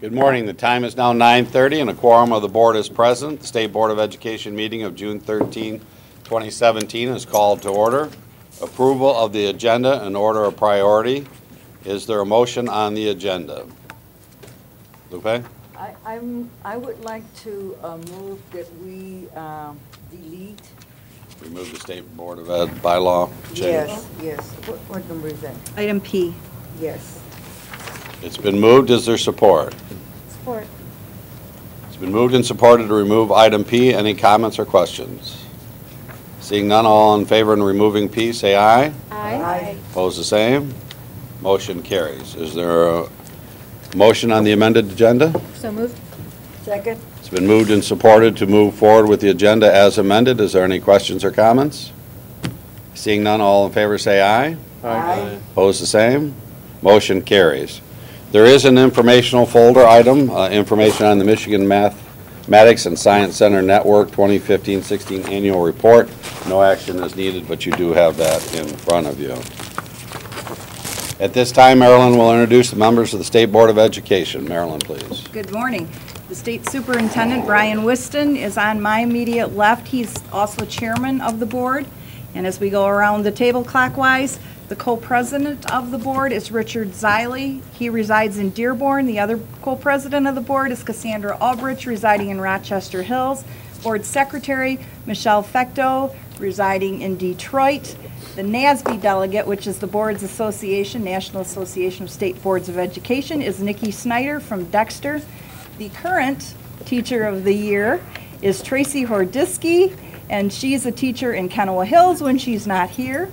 Good morning. The time is now 9:30 and a quorum of the board is present. The State Board of Education meeting of June 13, 2017 is called to order. Approval of the agenda and order of priority. Is there a motion on the agenda? Lupe? I, I'm, I would like to uh, move that we um, delete. Remove the State Board of Ed bylaw change. Yes, yes. What, what number is that? Item P. Yes. It's been moved. Is there support? Support. It's been moved and supported to remove item P. Any comments or questions? Seeing none, all in favor in removing P, say aye. Aye. Opposed, the same. Motion carries. Is there a motion on the amended agenda? So moved. Second? It's been moved and supported to move forward with the agenda as amended. Is there any questions or comments? Seeing none, all in favor say aye. Aye. Opposed, the same. Motion carries. There is an informational folder item, uh, information on the Michigan Mathematics and Science Center Network 2015-16 Annual Report. No action is needed, but you do have that in front of you. At this time, Marilyn will introduce the members of the State Board of Education. Marilyn, please. Good morning. The State Superintendent, Brian Whiston, is on my immediate left. He's also chairman of the board. And as we go around the table clockwise, the co-president of the board is Richard Zeile. He resides in Dearborn. The other co-president of the board is Cassandra Ulbrich, residing in Rochester Hills. Board secretary, Michelle Fecteau, residing in Detroit. The NASBE delegate, which is the board's association, National Association of State Boards of Education, is Nikki Snyder from Dexter. The current Teacher of the Year is Tracy Horodyski, and she's a teacher in Kenowa Hills when she's not here.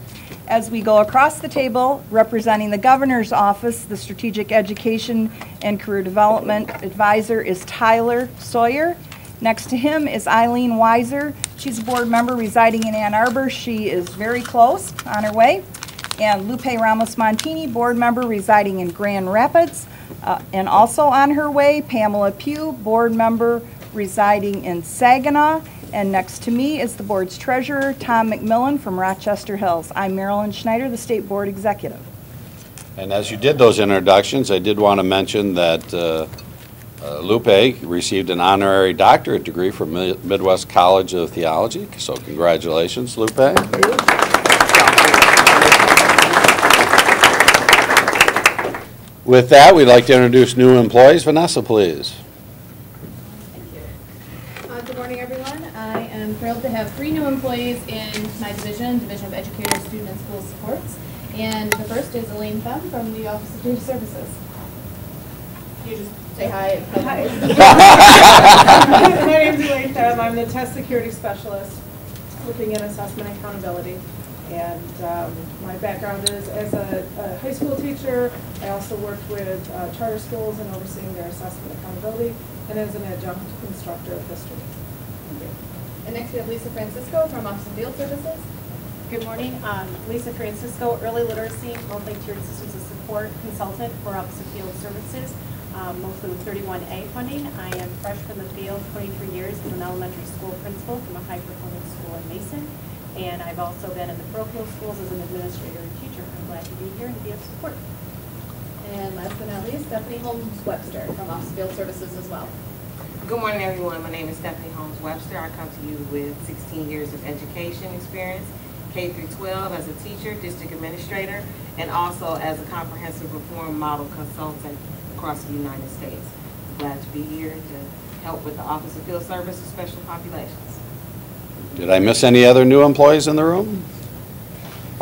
As we go across the table, representing the Governor's Office, the Strategic Education and Career Development Advisor is Tyler Sawyer. Next to him is Eileen Weiser. She's a board member residing in Ann Arbor. She is very close, on her way. And Lupe Ramos Montigny, board member residing in Grand Rapids. Uh, And also on her way, Pamela Pugh, board member residing in Saginaw. And next to me is the board's treasurer, Tom McMillin from Rochester Hills. I'm Marilyn Schneider, the state board executive. And as you did those introductions, I did want to mention that uh, uh, Lupe received an honorary doctorate degree from Mi- Midwest College of Theology, so congratulations, Lupe. With that, we'd like to introduce new employees. Vanessa, please. Uh, Good morning, everyone. I am thrilled to have three new employees in my division, Division of Educator, Student, and School Supports. And the first is Elaine Thum from the Office of Data Services. You just say hi. Hi. My name's Elaine Thum. I'm the test security specialist, looking at assessment accountability. And um, my background is as a a high school teacher. I also worked with uh, charter schools and overseeing their assessment accountability, and as an adjunct instructor of history. And next we have Lisa Francisco from Office of Field Services. Good morning, um, Lisa Francisco, Early Literacy Multi-Tiered Systems of Support Consultant for Office of Field Services, um, mostly with 31A funding. I am fresh from the field, 23 years as an elementary school principal from a high-performance school in Mason. And I've also been in the parochial schools as an administrator and teacher. I'm glad to be here and be of support. And last but not least, Stephanie Holmes Webster from Office of Field Services as well. Good morning, everyone. My name is Stephanie Holmes Webster. I come to you with 16 years of education experience, K through 12 as a teacher, district administrator, and also as a comprehensive reform model consultant across the United States. Glad to be here to help with the Office of Field Service for Special Populations. Did I miss any other new employees in the room?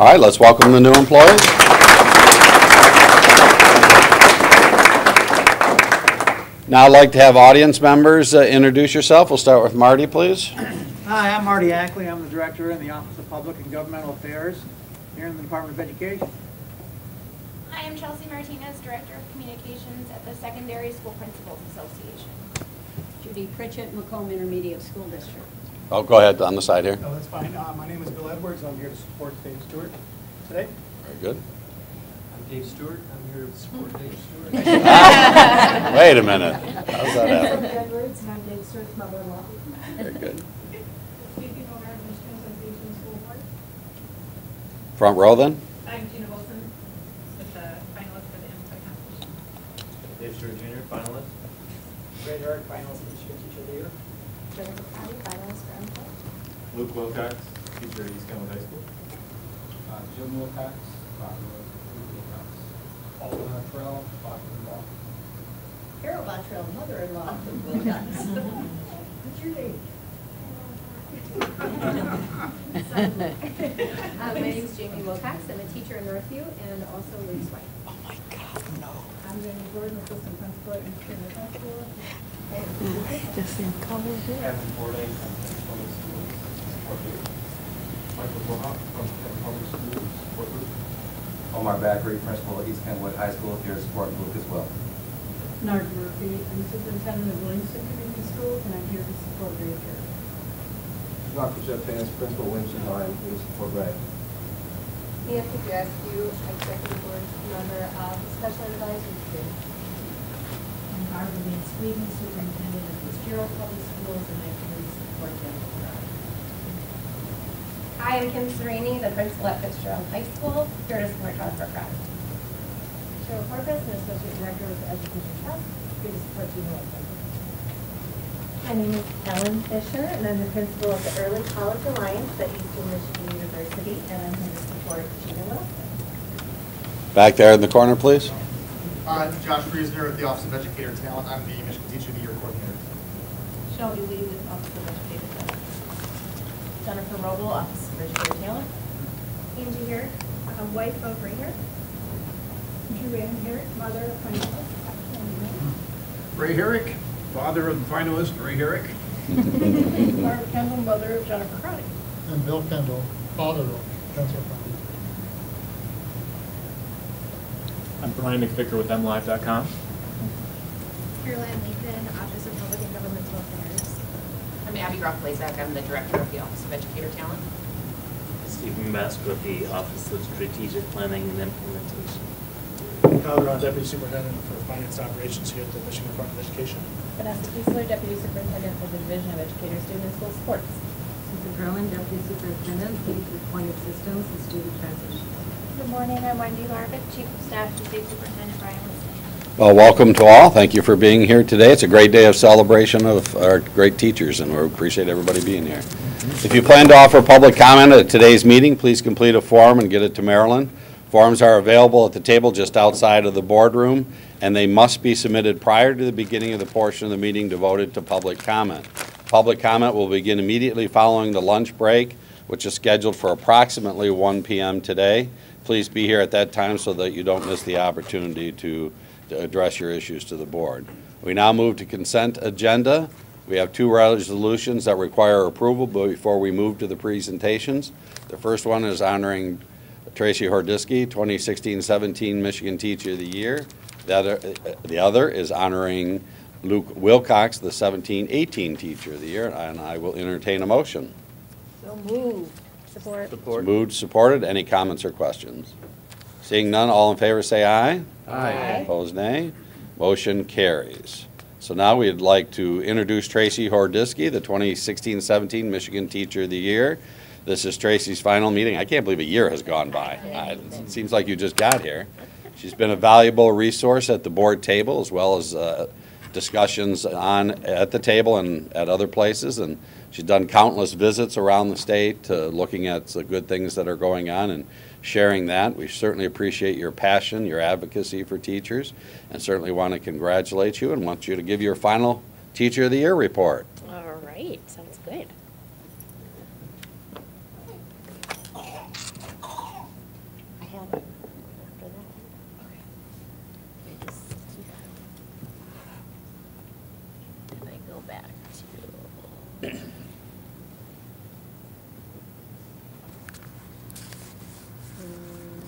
All right, let's welcome the new employees. Now I'd like to have audience members uh, introduce yourself. We'll start with Marty, please. Hi, I'm Marty Ackley. I'm the Director in the Office of Public and Governmental Affairs here in the Department of Education. Hi, I'm Chelsea Martinez, Director of Communications at the Secondary School Principals Association. Judy Pritchett, Macomb Intermediate School District. Oh, go ahead, on the side here. Oh, that's fine. Uh, My name is Bill Edwards. I'm here to support Dave Stewart today. Very good. I'm Dave Stewart. I'm here to support Dave Stewart. Wait a minute. How's that happen? Edwards, and I'm Dave Stewart's mother-in-law. Very good. Speaking of our Michigan Association School Board. Front row then? I'm Gina Wilson, with the finalist for the IMSA competition. Dave Stewart Jr., finalist. Ray Herrick, finalist Michigan Teacher of the Year. Jennifer Crowley, finalist for MCAS. Luke Wilcox, teacher at East Campbell High School. Uh, Jim Wilcox, father Wilcox. Paul Latrell, father-in-law. Carol Bottrell, mother-in-law of Wilcox. What's your name? Uh, My name's Jamie Wilcox. I'm a teacher in Northview and also Luke's wife. Oh my God, no. I'm Jenny Gordon, assistant principal at East Campbell High School. Kevin Bourdais from Public Schools, support group. Michael Mohawk from Kent Public Schools, support group. Omar Bakri, principal at East Kentwood High School, here to support Luke as well. Nard Murphy, I'm superintendent of Williamson Community Schools, and I'm here to support Ray Herrick. Dr. Jeff Vance, principal of Williamson High, here to support Ray. Nancy Gaskew, executive board member of the Special Ed Advisory Committee. I'm Barbara Van Sweden, superintendent of Fitzgerald Public Schools, and I'm here to support Jennifer Crowley. Hi, I'm Kim Serini, the principal at Fitzgerald High School, here to support Jennifer Crowley. Cheryl Corpus, an associate director with the Education Trust, here to support Gina Wilson. My name is Ellen Fisher, and I'm the principal of the Early College Alliance at Eastern Michigan University, and I'm here to support Gina Wilson. Back there in the corner, please. Uh, Josh Friesner with the Office of Educator Talent. I'm the Michigan Teacher of the Year Coordinator. Shelby Lee with the Office of Educator Talent. Jennifer Roble, Office of Educator Talent. Angie here, uh, wife of Ray Herrick. Joanne Herrick, mother of finalist. Ray Herrick, father of the finalist, Ray Herrick. Barbara Kendall, mother of Jennifer Crowley. And Bill Kendall, father of Jennifer I'm Brian McVicar with MLive.com. Caroline Lathan, Office of Public and Governmental Affairs. I'm Abby Ruff-Lazak, I'm the director of the Office of Educator Talent. Stephen Mask with the Office of Strategic Planning and Implementation. Kyle Brown, deputy superintendent for finance operations here at the Michigan Department of Education. Vanessa Keesler, deputy superintendent for the Division of Educator Student and School Supports. Susan Drummond, deputy superintendent, K through point of systems and student transition. Good morning, I'm Wendy Larvick, Chief of Staff to State Superintendent Brian Whiston. Well, welcome to all. Thank you for being here today. It's a great day of celebration of our great teachers, and we appreciate everybody being here. If you plan to offer public comment at today's meeting, please complete a form and get it to Marilyn. Forms are available at the table just outside of the boardroom, and they must be submitted prior to the beginning of the portion of the meeting devoted to public comment. Public comment will begin immediately following the lunch break, which is scheduled for approximately 1 PM today. Please be here at that time so that you don't miss the opportunity to to address your issues to the board. We now move to consent agenda. We have two resolutions that require approval before we move to the presentations. The first one is honoring Tracy Horodyski, 2016-17 Michigan Teacher of the Year. The other, the other is honoring Luke Wilcox, the 17-18 Teacher of the Year, and I will entertain a motion. So moved. Support. Support. Moved, supported. Any comments or questions? Seeing none, all in favor say aye. Aye. Opposed, nay. Motion carries. So now we'd like to introduce Tracy Horodyski, the 2016-17 Michigan Teacher of the Year. This is Tracy's final meeting. I can't believe a year has gone by. Uh, It seems like you just got here. She's been a valuable resource at the board table as well as uh, discussions on, at the table and at other places. And she's done countless visits around the state, uh, looking at the good things that are going on and sharing that. We certainly appreciate your passion, your advocacy for teachers, and certainly want to congratulate you and want you to give your final Teacher of the Year report. All right, sounds good. I have it after that. Okay. Let me just keep- If I go back to. Um,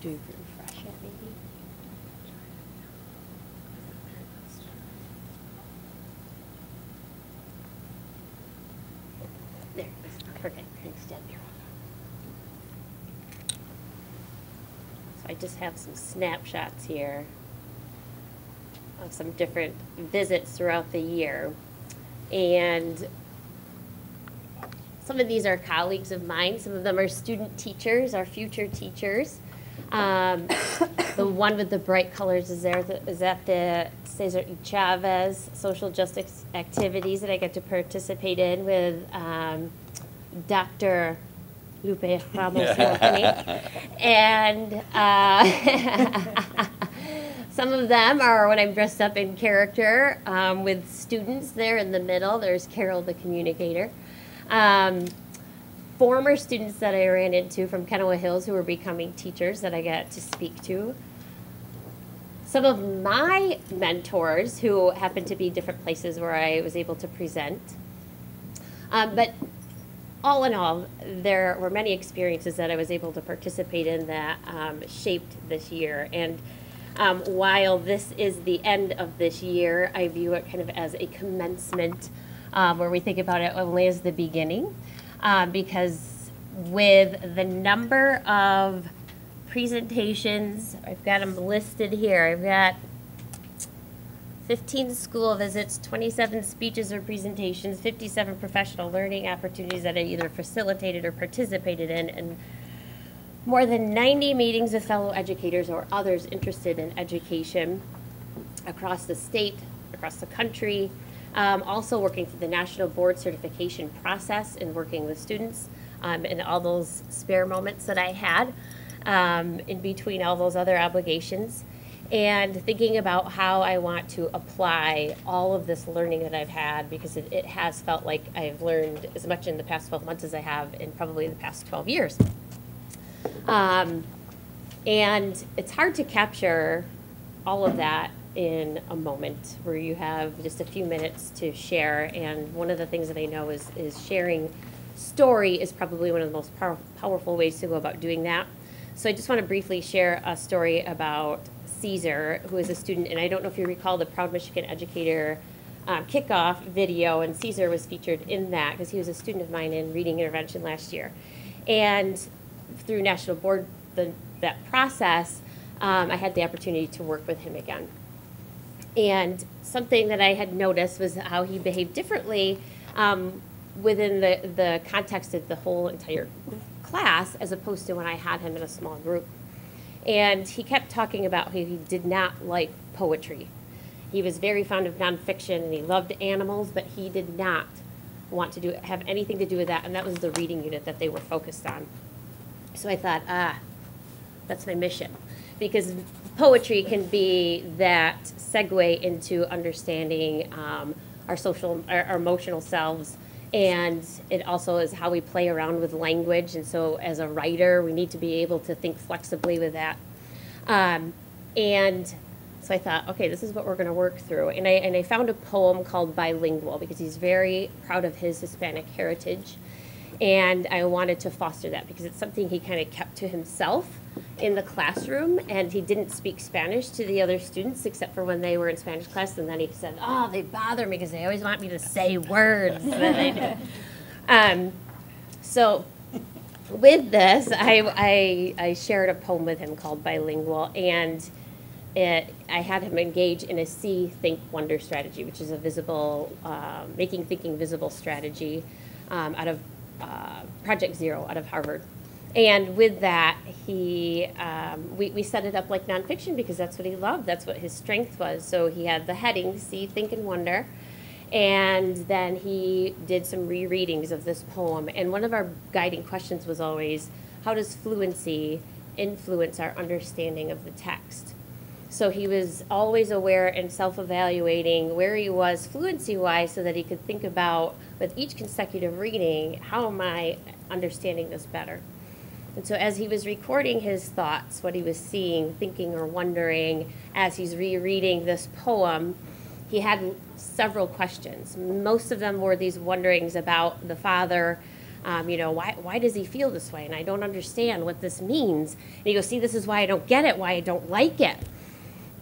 Do you refresh it maybe? There, it is. perfect, thanks Debbie. So I just have some snapshots here of some different visits throughout the year. And some of these are colleagues of mine, some of them are student teachers, our future teachers. Um, the one with the bright colors is there. Is that the Cesar Chavez social justice activities that I get to participate in with um, Dr. Lupe Ramos Martini. and uh, some of them are when I'm dressed up in character um, with students there in the middle. There's Carol, the communicator. Um, former students that I ran into from Kenowa Hills who were becoming teachers that I got to speak to. Some of my mentors who happened to be different places where I was able to present. Um, but all in all, there were many experiences that I was able to participate in that um, shaped this year. And um, while this is the end of this year, I view it kind of as a commencement um, where we think about it only as the beginning um, because with the number of presentations, I've got them listed here. I've got 15 school visits, 27 speeches or presentations, 57 professional learning opportunities that I either facilitated or participated in, and more than 90 meetings with fellow educators or others interested in education across the state, across the country, um, also working through the national board certification process and working with students um, and all those spare moments that I had um, in between all those other obligations. And thinking about how I want to apply all of this learning that I've had because it, it has felt like I've learned as much in the past 12 months as I have in probably the past 12 years. Um, and it's hard to capture all of that in a moment where you have just a few minutes to share. And one of the things that I know is, is sharing story is probably one of the most power, powerful ways to go about doing that. So I just want to briefly share a story about Caesar, who is a student, and I don't know if you recall the Proud Michigan Educator um, kickoff video, and Caesar was featured in that because he was a student of mine in reading intervention last year. And through National Board, the, that process, um, I had the opportunity to work with him again. And something that I had noticed was how he behaved differently um, within the, the context of the whole entire class as opposed to when I had him in a small group. And he kept talking about how he did not like poetry. He was very fond of nonfiction and he loved animals, but he did not want to do have anything to do with that. And that was the reading unit that they were focused on. So I thought, ah, that's my mission. Because poetry can be that segue into understanding um, our social, our, our emotional selves and it also is how we play around with language. And so, as a writer, we need to be able to think flexibly with that. Um, and so I thought, okay, this is what we're going to work through. And I, and I found a poem called Bilingual because he's very proud of his Hispanic heritage. And I wanted to foster that because it's something he kind of kept to himself in the classroom and he didn't speak Spanish to the other students except for when they were in Spanish class and then he said, oh, they bother me because they always want me to say words that I do. Um, so with this, I, I, I, shared a poem with him called Bilingual and it, I had him engage in a see, think, wonder strategy, which is a visible, uh, making thinking visible strategy um, out of uh, Project Zero out of Harvard. And with that, he um, we, we set it up like nonfiction because that's what he loved. That's what his strength was. So he had the heading, See, Think, and Wonder. And then he did some rereadings of this poem. And one of our guiding questions was always, how does fluency influence our understanding of the text? So he was always aware and self evaluating where he was fluency wise so that he could think about, with each consecutive reading, how am I understanding this better? And so, as he was recording his thoughts, what he was seeing, thinking, or wondering as he's rereading this poem, he had several questions. Most of them were these wonderings about the father. Um, you know, why, why does he feel this way? And I don't understand what this means. And he goes, See, this is why I don't get it, why I don't like it.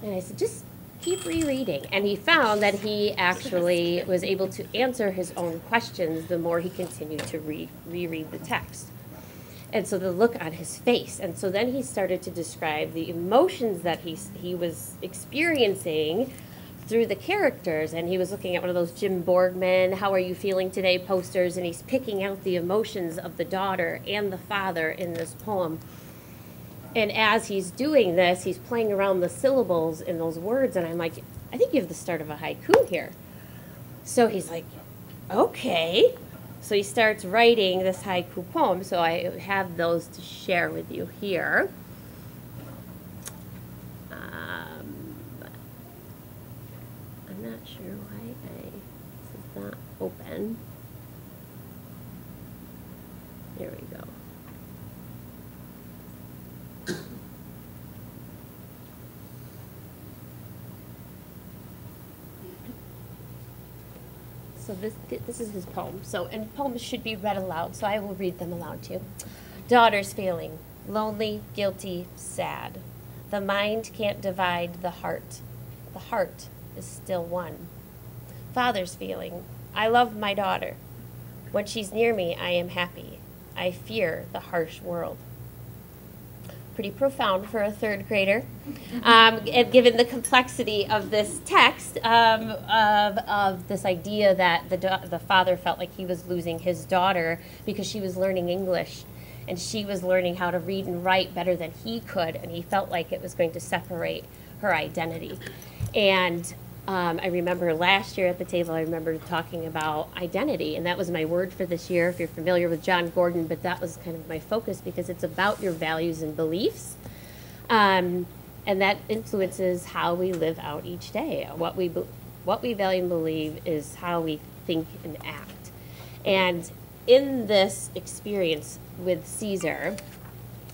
And I said, Just keep rereading. And he found that he actually was able to answer his own questions the more he continued to re- reread the text. And so the look on his face. And so then he started to describe the emotions that he, he was experiencing through the characters. And he was looking at one of those Jim Borgman, How Are You Feeling Today posters. And he's picking out the emotions of the daughter and the father in this poem. And as he's doing this, he's playing around the syllables in those words, and I'm like, I think you have the start of a haiku here. So he's like, okay. So he starts writing this haiku poem. So I have those to share with you here. Um, I'm not sure why I, this is not open. Here we go. So this this is his poem. So and poems should be read aloud. So I will read them aloud to you. Daughter's feeling lonely, guilty, sad. The mind can't divide the heart. The heart is still one. Father's feeling I love my daughter. When she's near me, I am happy. I fear the harsh world. Pretty profound for a third grader, um, and given the complexity of this text, um, of, of this idea that the, the father felt like he was losing his daughter because she was learning English and she was learning how to read and write better than he could, and he felt like it was going to separate her identity. And um, I remember last year at the table, I remember talking about identity, and that was my word for this year. If you're familiar with Jon Gordon, but that was kind of my focus because it's about your values and beliefs. Um, and that influences how we live out each day. What we, what we value and believe is how we think and act. And in this experience with Caesar,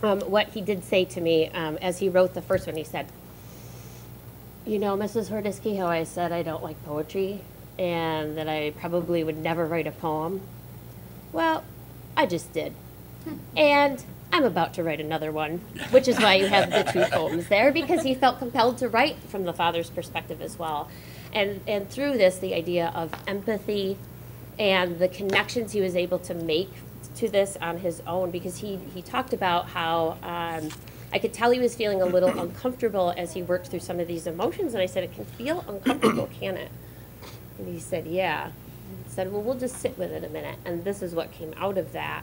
um, what he did say to me um, as he wrote the first one, he said, you know, Mrs. Horodyski, how I said I don't like poetry and that I probably would never write a poem? Well, I just did. And I'm about to write another one, which is why you have the two poems there, because he felt compelled to write from the father's perspective as well. And, and through this, the idea of empathy and the connections he was able to make to this on his own, because he, he talked about how um, I could tell he was feeling a little uncomfortable as he worked through some of these emotions. And I said, It can feel uncomfortable, can it? And he said, Yeah. He said, Well, we'll just sit with it a minute. And this is what came out of that.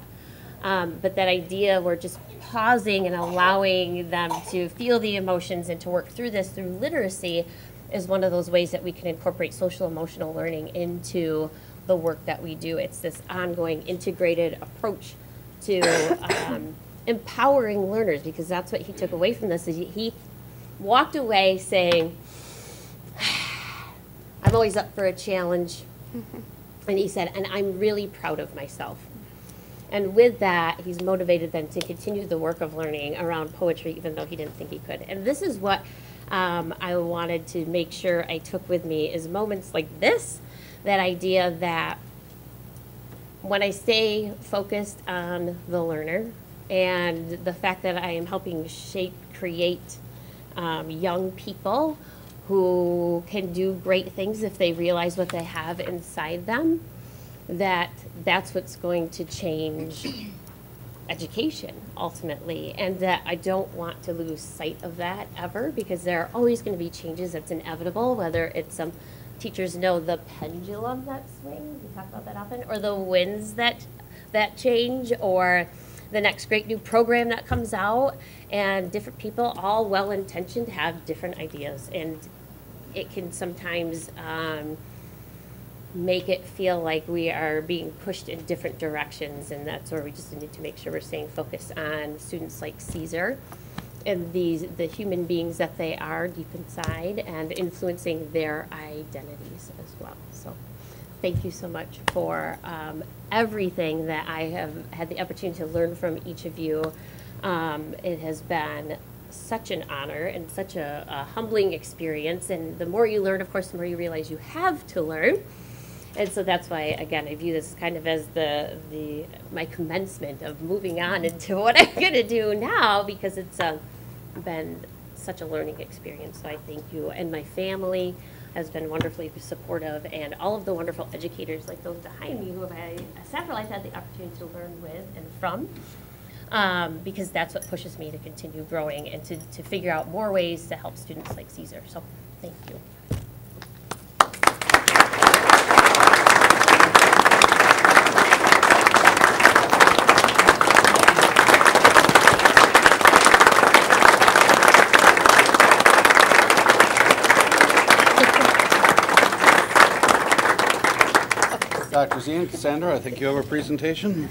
Um, but that idea, we're just pausing and allowing them to feel the emotions and to work through this through literacy is one of those ways that we can incorporate social emotional learning into the work that we do. It's this ongoing integrated approach to um, empowering learners because that's what he took away from this. Is he- walked away saying, I'm always up for a challenge. And he said, and I'm really proud of myself. And with that, he's motivated then to continue the work of learning around poetry, even though he didn't think he could. And this is what um, I wanted to make sure I took with me is moments like this, that idea that when I stay focused on the learner and the fact that I am helping shape, create um, young people who can do great things if they realize what they have inside them, that that's what's going to change education ultimately. And that I don't want to lose sight of that ever because there are always going to be changes that's inevitable whether it's some teachers know the pendulum that swings we talk about that often or the winds that that change or the next great new program that comes out and different people all well intentioned have different ideas and it can sometimes um, make it feel like we are being pushed in different directions, and that's where we just need to make sure we're staying focused on students like Caesar and these the human beings that they are deep inside and influencing their identities as well. Thank you so much for um, everything that I have had the opportunity to learn from each of you. Um, it has been such an honor and such a, a humbling experience. And the more you learn, of course, the more you realize you have to learn. And so that's why, again, I view this kind of as the, the my commencement of moving on into what I'm going to do now because it's uh, been such a learning experience. So I thank you. And my family has been wonderfully supportive, and all of the wonderful educators like those behind me who have I, several I've had the opportunity to learn with and from. Um, because that's what pushes me to continue growing and to, to figure out more ways to help students like Caesar. So thank you. Dr. Z Cassandra, I think you have a presentation.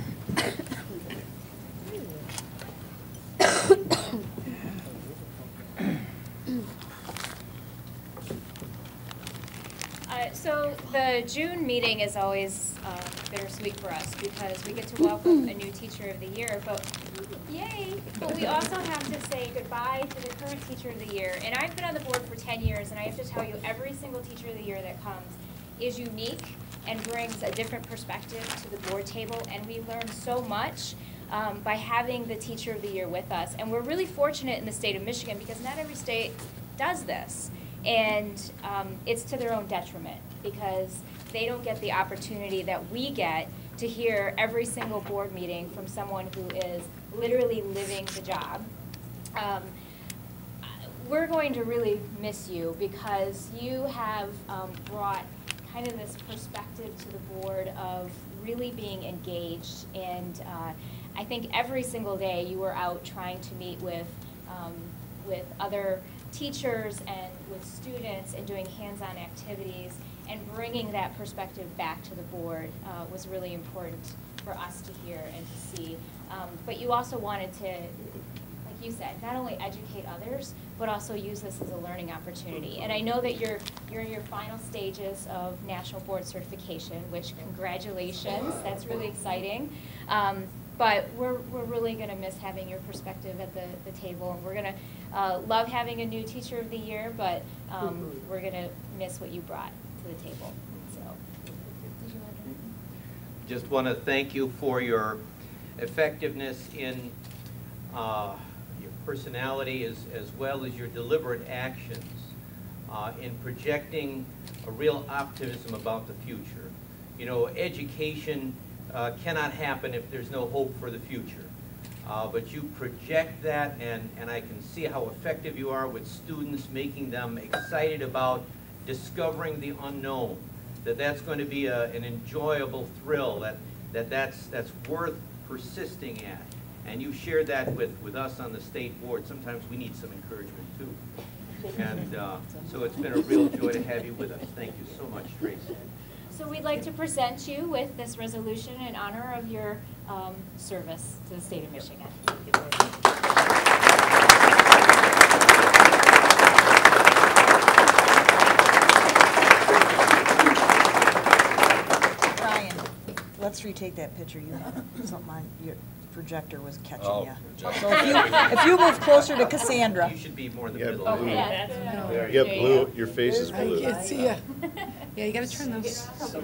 Uh, So the June meeting is always uh, bittersweet for us because we get to welcome a new teacher of the year, but yay! But we also have to say goodbye to the current teacher of the year. And I've been on the board for 10 years, and I have to tell you, every single teacher of the year that comes is unique and brings a different perspective to the board table, and we learn so much um, by having the teacher of the year with us. And we're really fortunate in the state of Michigan because not every state does this. And um, it's to their own detriment because they don't get the opportunity that we get to hear every single board meeting from someone who is literally living the job. Um, we're going to really miss you because you have um, brought kind of this perspective to the board of really being engaged. And uh, I think every single day you were out trying to meet with, um, with other teachers and with students and doing hands-on activities and bringing that perspective back to the board uh, was really important for us to hear and to see. Um, but you also wanted to, you said, not only educate others, but also use this as a learning opportunity. And I know that you're, you're in your final stages of national board certification, which congratulations, that's really exciting. Um, but we're, we're really gonna miss having your perspective at the, the table, and we're gonna, uh, love having a new teacher of the year, but, um, we're gonna miss what you brought to the table, so. Did you want to- Just want to thank you for your effectiveness in uh, your personality as, as well as your deliberate actions uh, in projecting a real optimism about the future. You know, education uh, cannot happen if there's no hope for the future. Uh, But you project that, and, and I can see how effective you are with students, making them excited about discovering the unknown, that that's going to be a, an enjoyable thrill, that, that that's, that's worth persisting at. And you shared that with, with us on the state board. Sometimes we need some encouragement too. And uh, so it's been a real joy to have you with us. Thank you so much, Tracy. So we'd like to present you with this resolution in honor of your um, service to the state of Michigan. Brian, let's retake that picture. You had something on, your projector was catching Oh, you. projector. So if you, if you move closer to Cassandra. You should be more in the Yeah, middle. blue. Okay, that's good. There you go, blue, your face is I blue. can't see ya. Yeah, you gotta turn those. You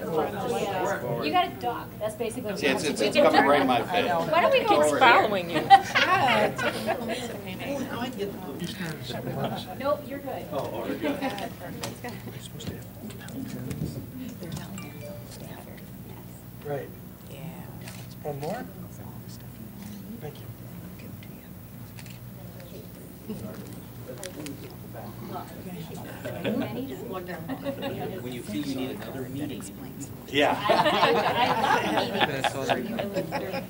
gotta duck, that's basically. what See, it's- you it's- have it's to do. coming right in my I know. face. Why don't we go Keeps over following here? you. Nope, you're good. Oh, Right. One more? Thank you. When you feel you need another meeting. Yeah. That's all right.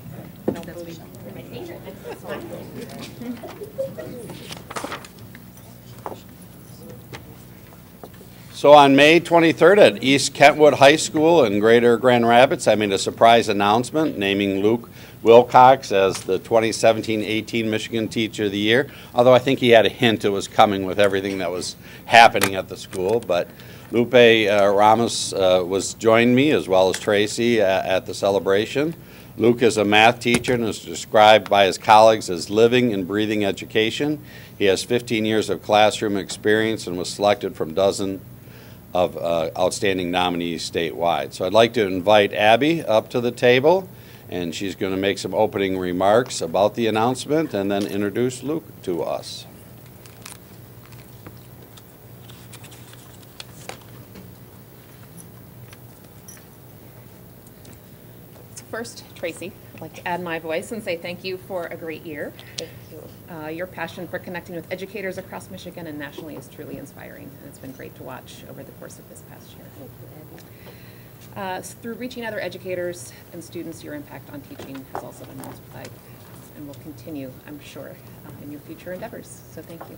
So on May 23rd at East Kentwood High School in Greater Grand Rapids, I made a surprise announcement naming Luke Wilcox as the 2017-18 Michigan Teacher of the Year, although I think he had a hint it was coming with everything that was happening at the school. But Lupe uh, Ramos uh, was joined me, as well as Tracy, uh, at the celebration. Luke is a math teacher and is described by his colleagues as living and breathing education. He has 15 years of classroom experience and was selected from dozen of uh, outstanding nominees statewide. So I'd like to invite Abby up to the table, and she's going to make some opening remarks about the announcement and then introduce Luke to us. First, Tracy, I'd like to add my voice and say thank you for a great year. Thank you. Uh, Your passion for connecting with educators across Michigan and nationally is truly inspiring, and it's been great to watch over the course of this past year. Uh, Through reaching other educators and students, your impact on teaching has also been multiplied and will continue, I'm sure, uh, in your future endeavors, so thank you.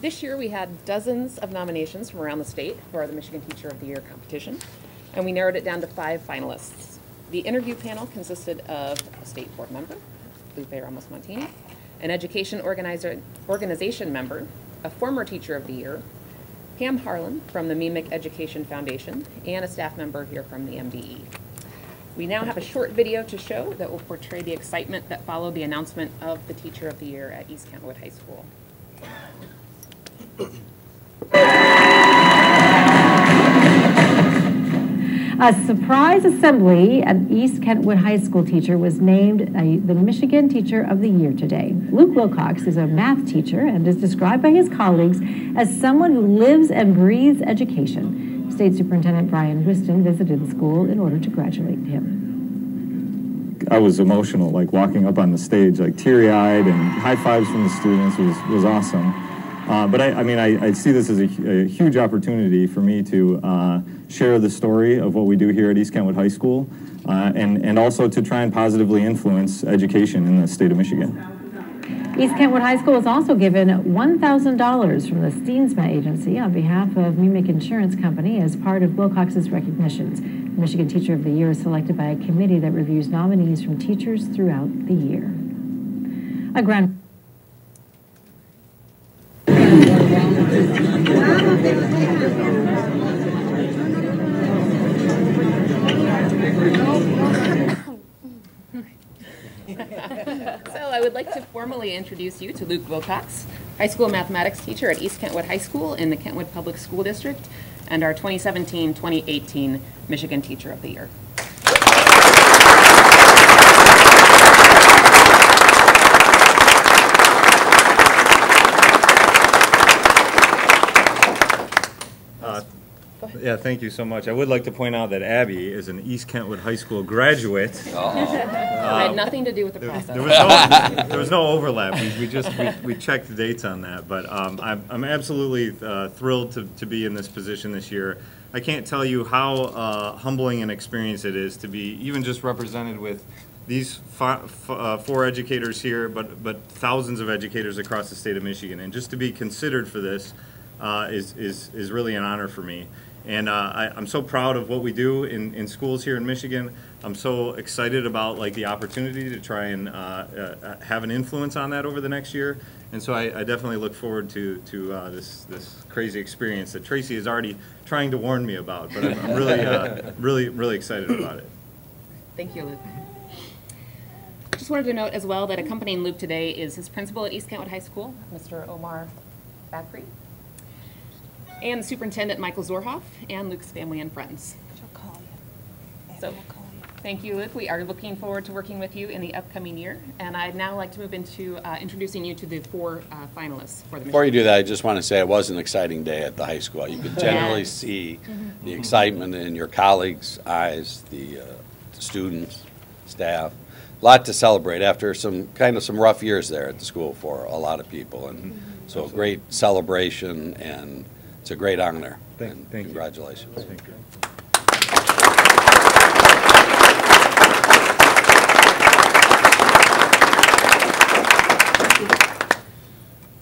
This year, we had dozens of nominations from around the state for the Michigan Teacher of the Year competition. And we narrowed it down to five finalists. The interview panel consisted of a state board member, Lupe Ramos Montigny, an education organizer, organization member, a former teacher of the year, Pam Harlan from the MEEMIC Education Foundation, and a staff member here from the MDE. We now have a short video to show that will portray the excitement that followed the announcement of the Teacher of the Year at East Kentwood High School. A surprise assembly at East Kentwood High School teacher was named uh, the Michigan Teacher of the Year today. Luke Wilcox is a math teacher and is described by his colleagues as someone who lives and breathes education. State Superintendent Brian Whiston visited the school in order to congratulate him. I was emotional, like walking up on the stage, like teary-eyed, and high fives from the students was, was awesome. Uh, but I, I mean, I, I see this as a, a huge opportunity for me to uh, share the story of what we do here at East Kentwood High School, uh, and, and also to try and positively influence education in the state of Michigan. East Kentwood High School is also given $1,000 from the Steensma Agency on behalf of MEEMIC Insurance Company as part of Wilcox's recognitions. The Michigan Teacher of the Year is selected by a committee that reviews nominees from teachers throughout the year. A grand So I would like to formally introduce you to Luke Wilcox, high school mathematics teacher at East Kentwood High School in the Kentwood Public School District, and our 2017-2018 Michigan Teacher of the Year. Yeah, thank you so much. I would like to point out that Abby is an East Kentwood High School graduate. I had nothing to do with the There- process. There was no, there was no overlap. We, we just, we, we checked the dates on that. But um, I'm, I'm absolutely uh, thrilled to, to be in this position this year. I can't tell you how uh, humbling an experience it is to be even just represented with these fi- f- uh, four educators here, but, but thousands of educators across the state of Michigan. And just to be considered for this uh, is, is, is really an honor for me. And uh, I, I'm so proud of what we do in, in schools here in Michigan. I'm so excited about like the opportunity to try and uh, uh, have an influence on that over the next year. And so I, I definitely look forward to, to uh, this, this crazy experience that Tracy is already trying to warn me about. But I'm, I'm really, uh, really, really excited about it. Thank you, Luke. Just wanted to note as well that accompanying Luke today is his principal at East Kentwood High School, Mr. Omar Bakri, and the superintendent, Michael Zoerhoff, and Luke's family and friends. So, thank you, Luke. We are looking forward to working with you in the upcoming year. And I'd now like to move into uh, introducing you to the four uh, finalists for the. Before you do that, I just want to say it was an exciting day at the high school. You could generally Yes. see Mhm. the excitement in your colleagues' eyes, the uh, the students, staff. A Lot to celebrate after some, kind of some rough years there at the school for a lot of people. And so a great celebration, and it's a great honor. Thank- And thank you. Congratulations. Thank you.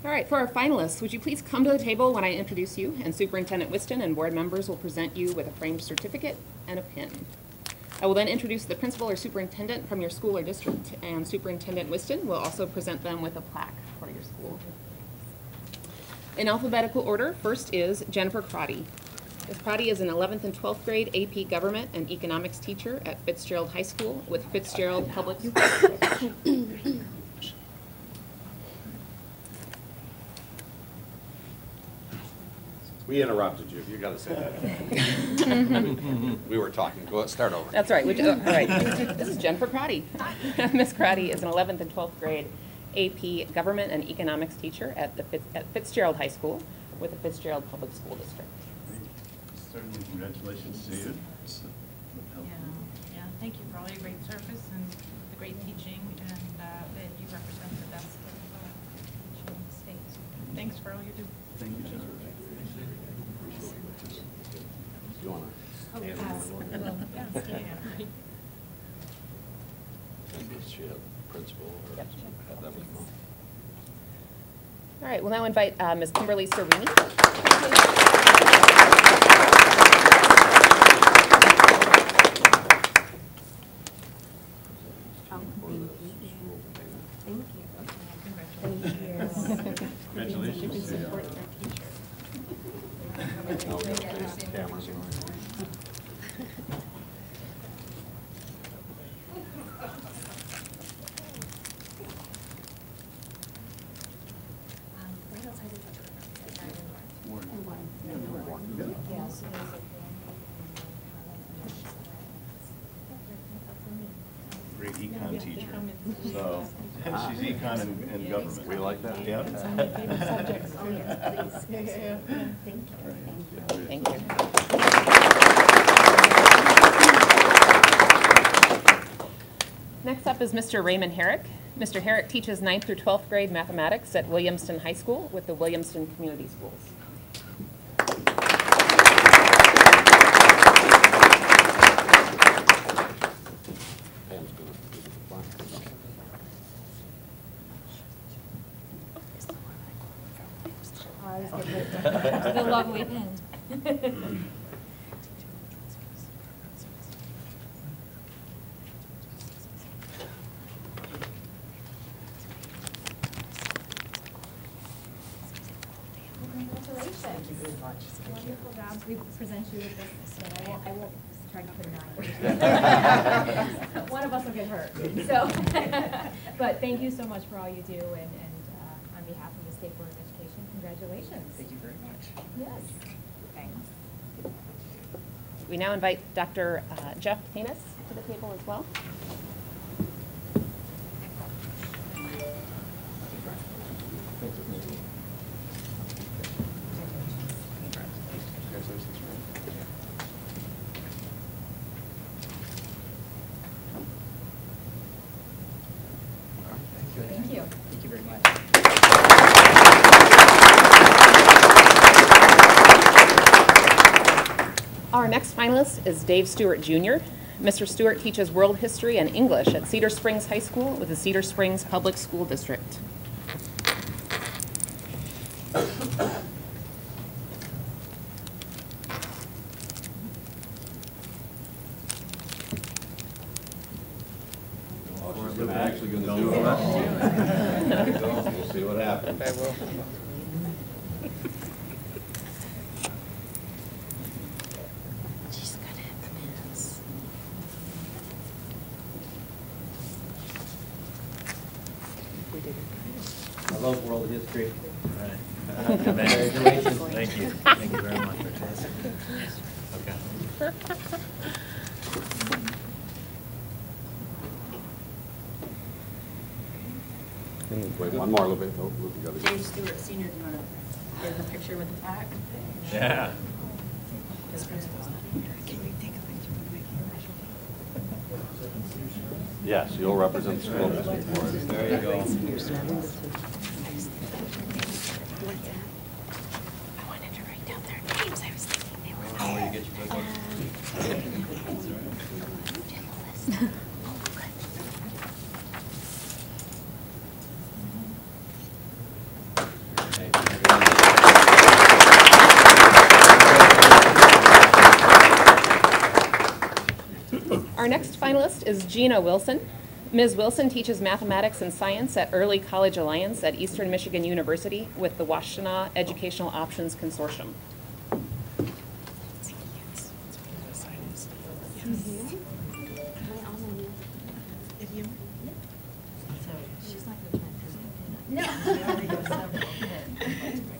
All right, for our finalists, would you please come to the table when I introduce you, and Superintendent Whiston and board members will present you with a framed certificate and a pin. I will then introduce the principal or superintendent from your school or district, and Superintendent Whiston will also present them with a plaque for your school. In alphabetical order, first is Jennifer Crotty. Ms. Crotty is an 11th and 12th grade AP Government and Economics teacher at Fitzgerald High School with Fitzgerald Public Schools. We interrupted you. You got to say that. We were talking. Go, ahead, start over. That's right. Which, oh, all right. This is Jennifer Crotty. Miss Crotty is an 11th and 12th grade AP Government and Economics teacher at the Fitz, at Fitzgerald High School with the Fitzgerald Public School District. Certainly, congratulations to you. Yeah, yeah, thank you for all your great service and the great teaching, and uh, that you represent the best of uh, teaching the state. Thanks for all you do. Thank you, Jennifer. You want Oh, to? yes, I. Yes, yeah, yeah. Does she have principal or have them come on? All right, we'll now invite uh, Ms. Kimberly Servini. She's econ and, and government. We like that. Yeah. Thank you. Next up is Mr. Raymond Herrick. Mr. Herrick teaches 9th through 12th grade mathematics at Williamston High School with the Williamston Community Schools. Pam's gonna do the flyers. It's been a long weekend. Congratulations. Thank you very much. Wonderful job. We with this, and I won't, I won't try to put it on. One of us will get hurt, so. But thank you so much for all you do, and, and uh, on behalf of the State Board of Education, congratulations. Thank you very much. Yes. Thanks. We now invite Dr. uh, Jeff Tanis to the table as well. Thank you. Thank you very much. Our next finalist is Dave Stewart Jr. Mr. Stewart teaches world history and English at Cedar Springs High School with the Cedar Springs Public School District. We're actually gonna do it. We'll see what happens. I will. She's gonna have minutes. I love world history. Right. Congratulations. Thank you. Thank you very much. Okay. Wait, one more little bit. Oh, we gotta go. Dave Stewart Senior, do you want to get the picture with the plaque? Yeah. His principal's not here. Can we take a picture with Mickey? Yes, you'll represent the school district for. There you go. I wanted to write down their names. I was thinking they were. How you get your book? Our next finalist is Gina Wilson. Ms. Wilson teaches mathematics and science at Early College Alliance at Eastern Michigan University with the Washtenaw Educational Options Consortium. She's not gonna try and present. No. We already got several.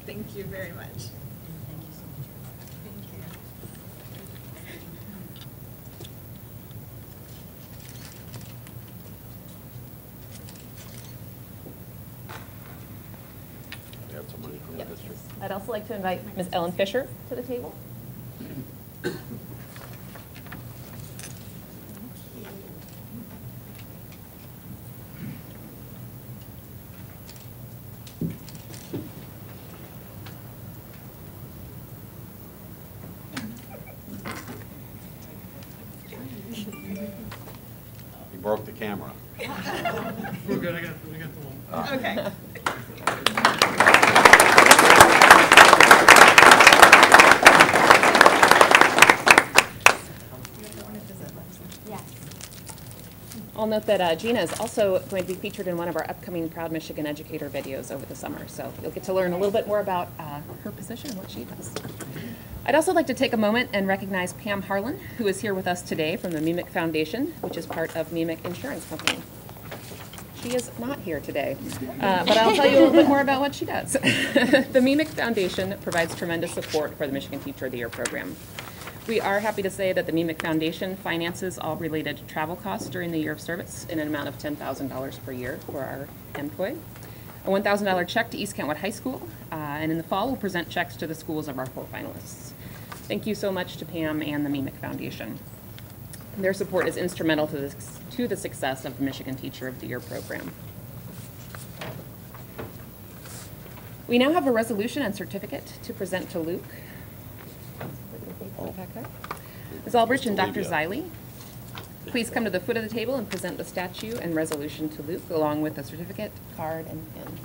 Thank you very much. Thank you so much. Thank you. We have somebody from the Yep. district. I'd also like to invite Ms. Ellen Fisher to the table. You broke the camera. We're good, I got, we got the one. Okay. Yes. I'll I'll note that uh, Gina is also going to be featured in one of our upcoming Proud Michigan Educator videos over the summer, so you'll get to learn a little bit more about uh, her position and what she does. I'd also like to take a moment and recognize Pam Harlan, who is here with us today from the MEEMIC Foundation, which is part of MEEMIC Insurance Company. She is not here today, uh, but I'll tell you a little bit more about what she does. the MEEMIC Foundation provides tremendous support for the Michigan Teacher of the Year program. We are happy to say that the MEEMIC Foundation finances all related travel costs during the year of service in an amount of $10,000 per year for our employee. A $1,000 check to East Kentwood High School, uh, and in the fall, we'll present checks to the schools of our four finalists. Thank you so much to Pam and the MEEMIC Foundation. Their support is instrumental to to the success of the Michigan Teacher of the Year program. We now have a resolution and certificate to present to Luke. Oh. Back there. Ms. Ulbrich and Dr. Zeile, please come to the foot of the table and present the statue and resolution to Luke, along with a certificate, card, and pin.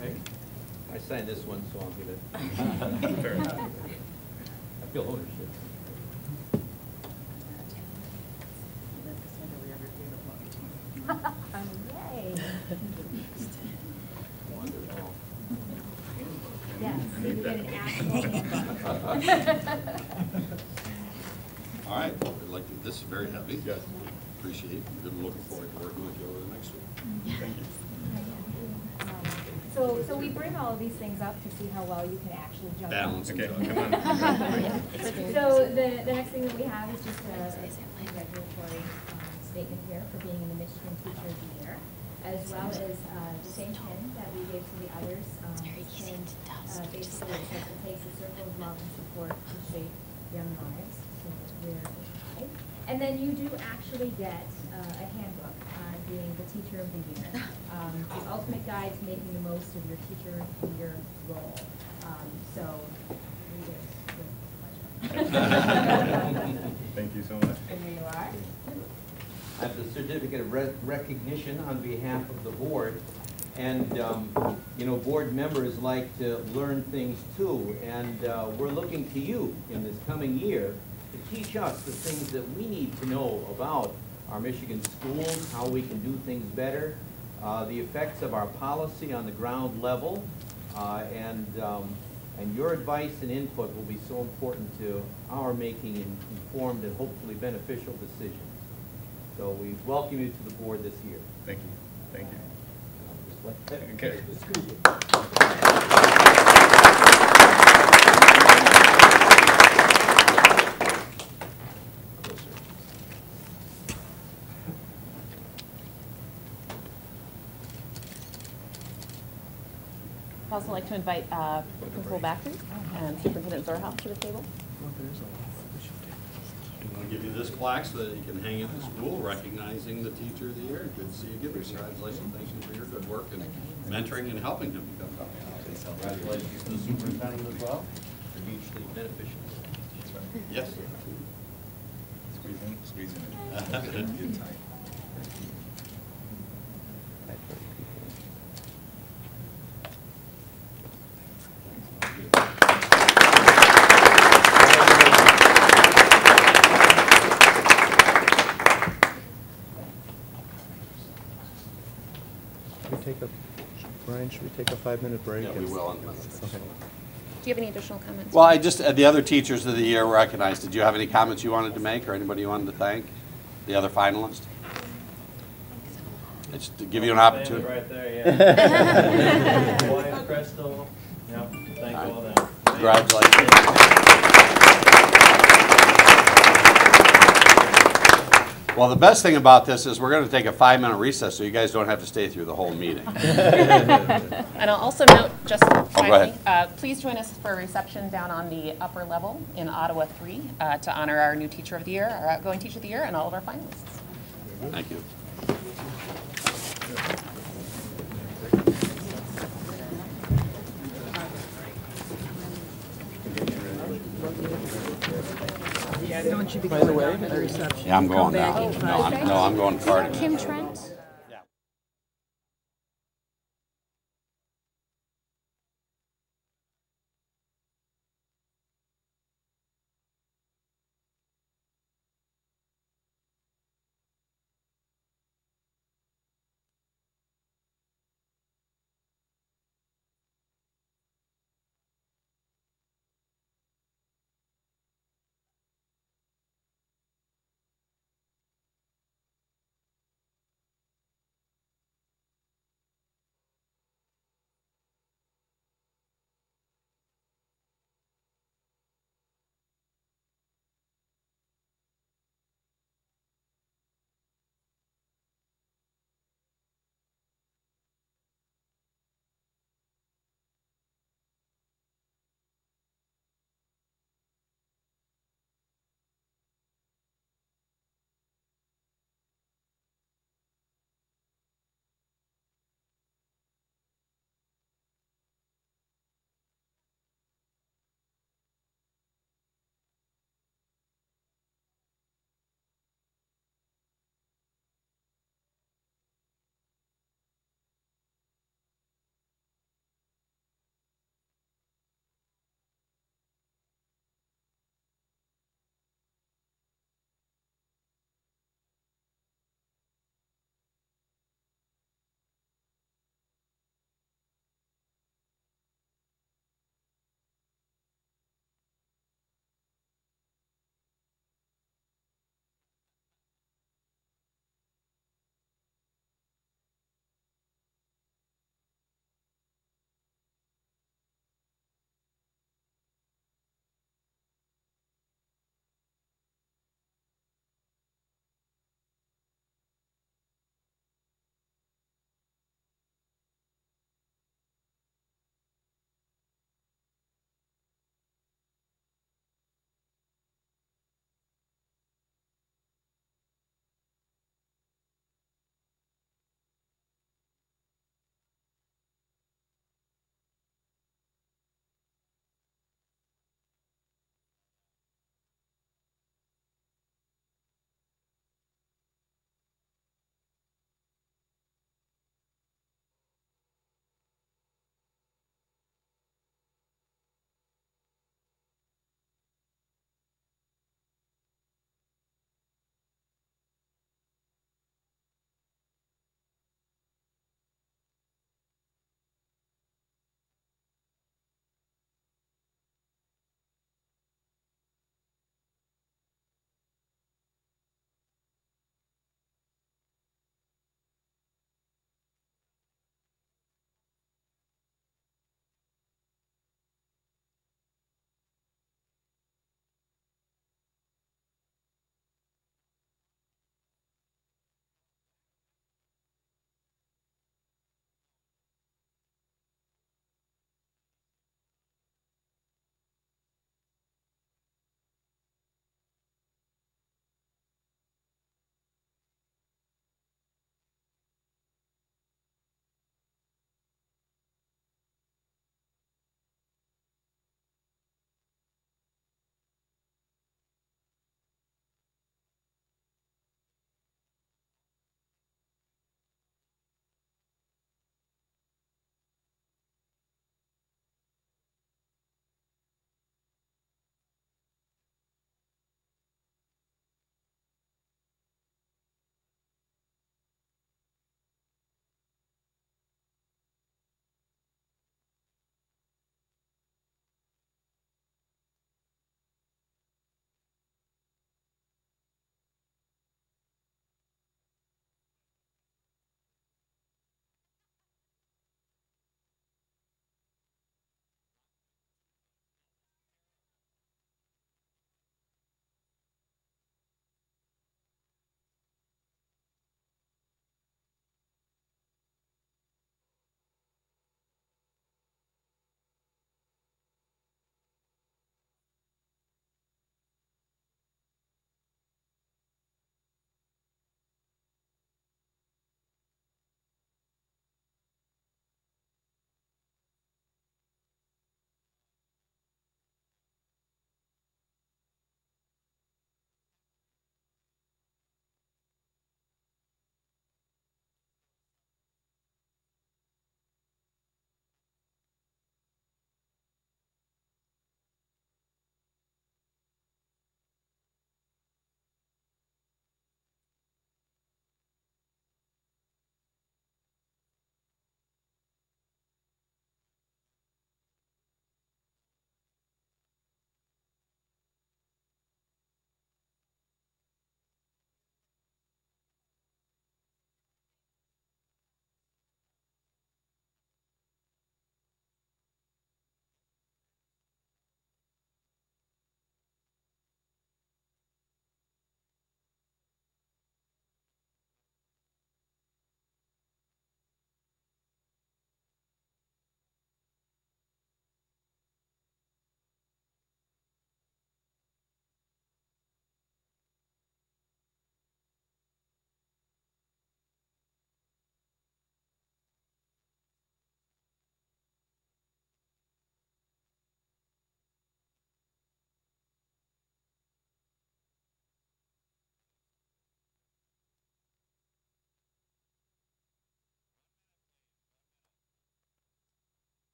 Okay. I signed this one, so I'll give it. Fair enough. I feel ownership. Yay. Wonderful. Yes, an actual All right, well, we'd like to, this is very heavy. Yes. Appreciate it. Been looking forward to working with you over the next week. Thank you. So, so we bring all of these things up to see how well you can actually jump. Balance Okay. Come on. So the, the next thing that we have is just a congratulatory um, statement here for being in the Michigan Teacher of the Year, as well as uh, the same pin that we gave to the others. um, this pin, uh, Basically, it says it takes a circle of love and support to shape young lives, so we're excited. And then you do actually get uh, a handbook on being the Teacher of the Year. Um, The ultimate guide to making the most of your Teacher of the Year role. Um, So read it with pleasure. Thank you so much. And there you are. I have the certificate of re- recognition on behalf of the board. And, um, you know, board members like to learn things too. And uh, we're looking to you in this coming year to teach us the things that we need to know about our Michigan schools, how we can do things better, uh, the effects of our policy on the ground level. uh, And, um, and your advice and input will be so important to our making informed and hopefully beneficial decisions. So we welcome you to the board this year. Thank you. Thank you. Just let that- Okay. I'd also like to invite uh, Principal Baxter and Superintendent Zoerhoff to the table. Give you this plaque so that you can hang it in the school, recognizing the teacher of the year. Good to see you again. Congratulations. Thank you for your good work and mentoring and helping him become. a Congratulations to the superintendent as well. They're mutually beneficial. Yes. Squeeze in, squeeze in. Get tight. Should we take a, Brian, should we take a five-minute break? Yeah, we and- will in a. Okay. Do you have any additional comments? Well, I just, uh, the other teachers of the year recognized. Did you have any comments you wanted to make or anybody you wanted to thank? The other finalists? It's to give you an opportunity. Right there, yeah. Wyatt, Crystal, yep, thank you all of them. Congratulations. Well, the best thing about this is we're going to take a five-minute recess, so you guys don't have to stay through the whole meeting. And I'll also note, just go finally, ahead. uh, please join us for a reception down on the upper level in Ottawa 3 uh, to honor our new Teacher of the Year, our outgoing Teacher of the Year, and all of our finalists. Thank you. By the going way, down the reception? Yeah, I'm going now. No, I'm, no, I'm going to Cardigan. Kim Trent?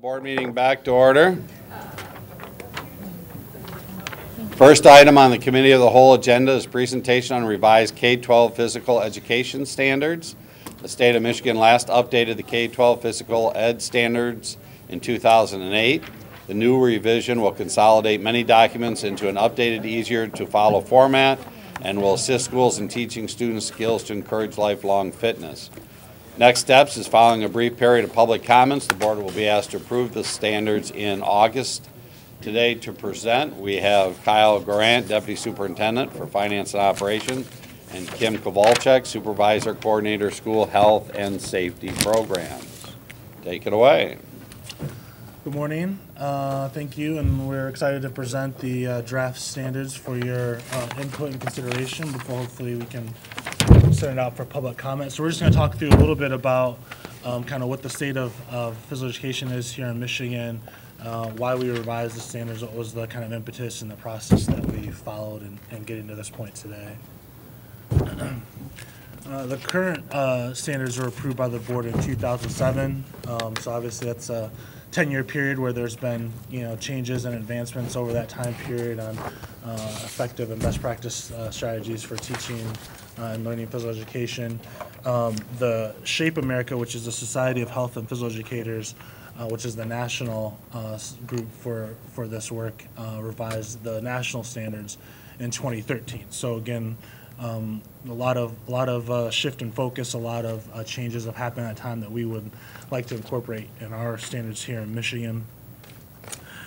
Board meeting back to order. First item on the Committee of the Whole agenda is presentation on revised K-12 physical education standards. The state of Michigan last updated the K-12 physical ed standards in 2008. The new revision will consolidate many documents into an updated, easier-to-follow format and will assist schools in teaching students skills to encourage lifelong fitness. Next steps is following a brief period of public comments, the board will be asked to approve the standards in August. Today to present, we have Kyle Guerrant, Deputy Superintendent for Finance and Operations, and Kim Kowalczyk, Supervisor Coordinator, School Health and Safety Programs. Take it away. Good morning. Uh, Thank you, and we're excited to present the uh, draft standards for your uh, input and consideration before hopefully we can send it out for public comment. So we're just going to talk through a little bit about kind of what the state of of physical education is here in Michigan, uh, why we revised the standards, what was the kind of impetus and the process that we followed in in getting to this point today. Uh, The current uh, standards were approved by the board in 2007, um, so obviously that's a 10-year period where there's been, you know, changes and advancements over that time period on uh, effective and best practice uh, strategies for teaching uh, and learning physical education. Um, The Shape America, which is the Society of Health and Physical Educators, uh, which is the national uh, group for, for this work, uh, revised the national standards in 2013. So again, um, a lot of, a lot of uh, shift in focus, a lot of uh, changes have happened at a time that we would like to incorporate in our standards here in Michigan.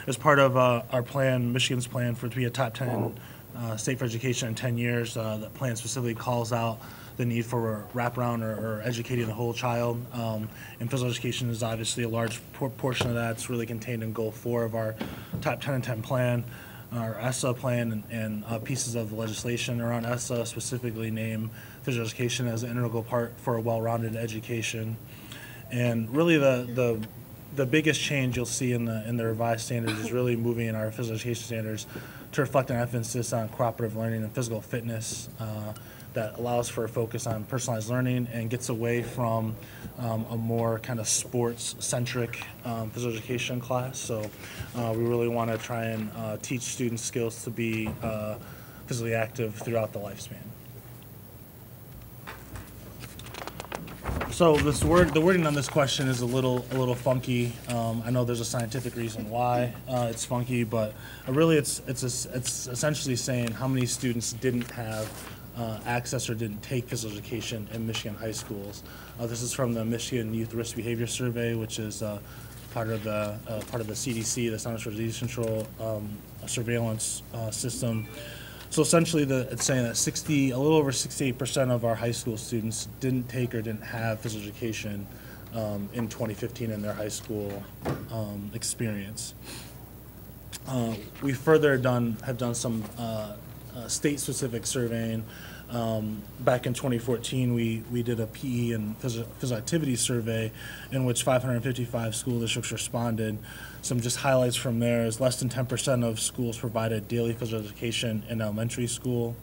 As part of uh, our plan, Michigan's plan for to be a top 10 uh, state for education in 10 years, uh, the plan specifically calls out the need for a wraparound or, or educating the whole child. Um, and physical education is obviously a large por- portion of that. It's really contained in goal four of our top 10 and 10 plan. Our ESSA plan and, and uh, pieces of the legislation around ESSA specifically name physical education as an integral part for a well-rounded education. And really the, the, the biggest change you'll see in the, in the revised standards is really moving our physical education standards to reflect an emphasis on cooperative learning and physical fitness uh, that allows for a focus on personalized learning and gets away from um, a more kind of sports-centric um, physical education class. So uh, we really want to try and uh, teach students skills to be uh, physically active throughout the lifespan. So this word, the wording on this question is a little, a little funky. Um, I know there's a scientific reason why uh, it's funky, but really it's, it's, es- it's essentially saying how many students didn't have uh, access or didn't take physical education in Michigan high schools. Uh, this is from the Michigan Youth Risk Behavior Survey, which is uh, part of the uh, part of the CDC, the Centers for Disease Control um, surveillance uh, system. So essentially, the, it's saying that 60, a little over 68% of our high school students didn't take or didn't have physical education um, in 2015 in their high school um, experience. Uh, we further done have done some uh, uh, state-specific surveying. Um, back in 2014, we we did a PE and phys- physical activity survey, in which 555 school districts responded. Some just highlights from there is less than 10% of schools provided daily physical education in elementary school.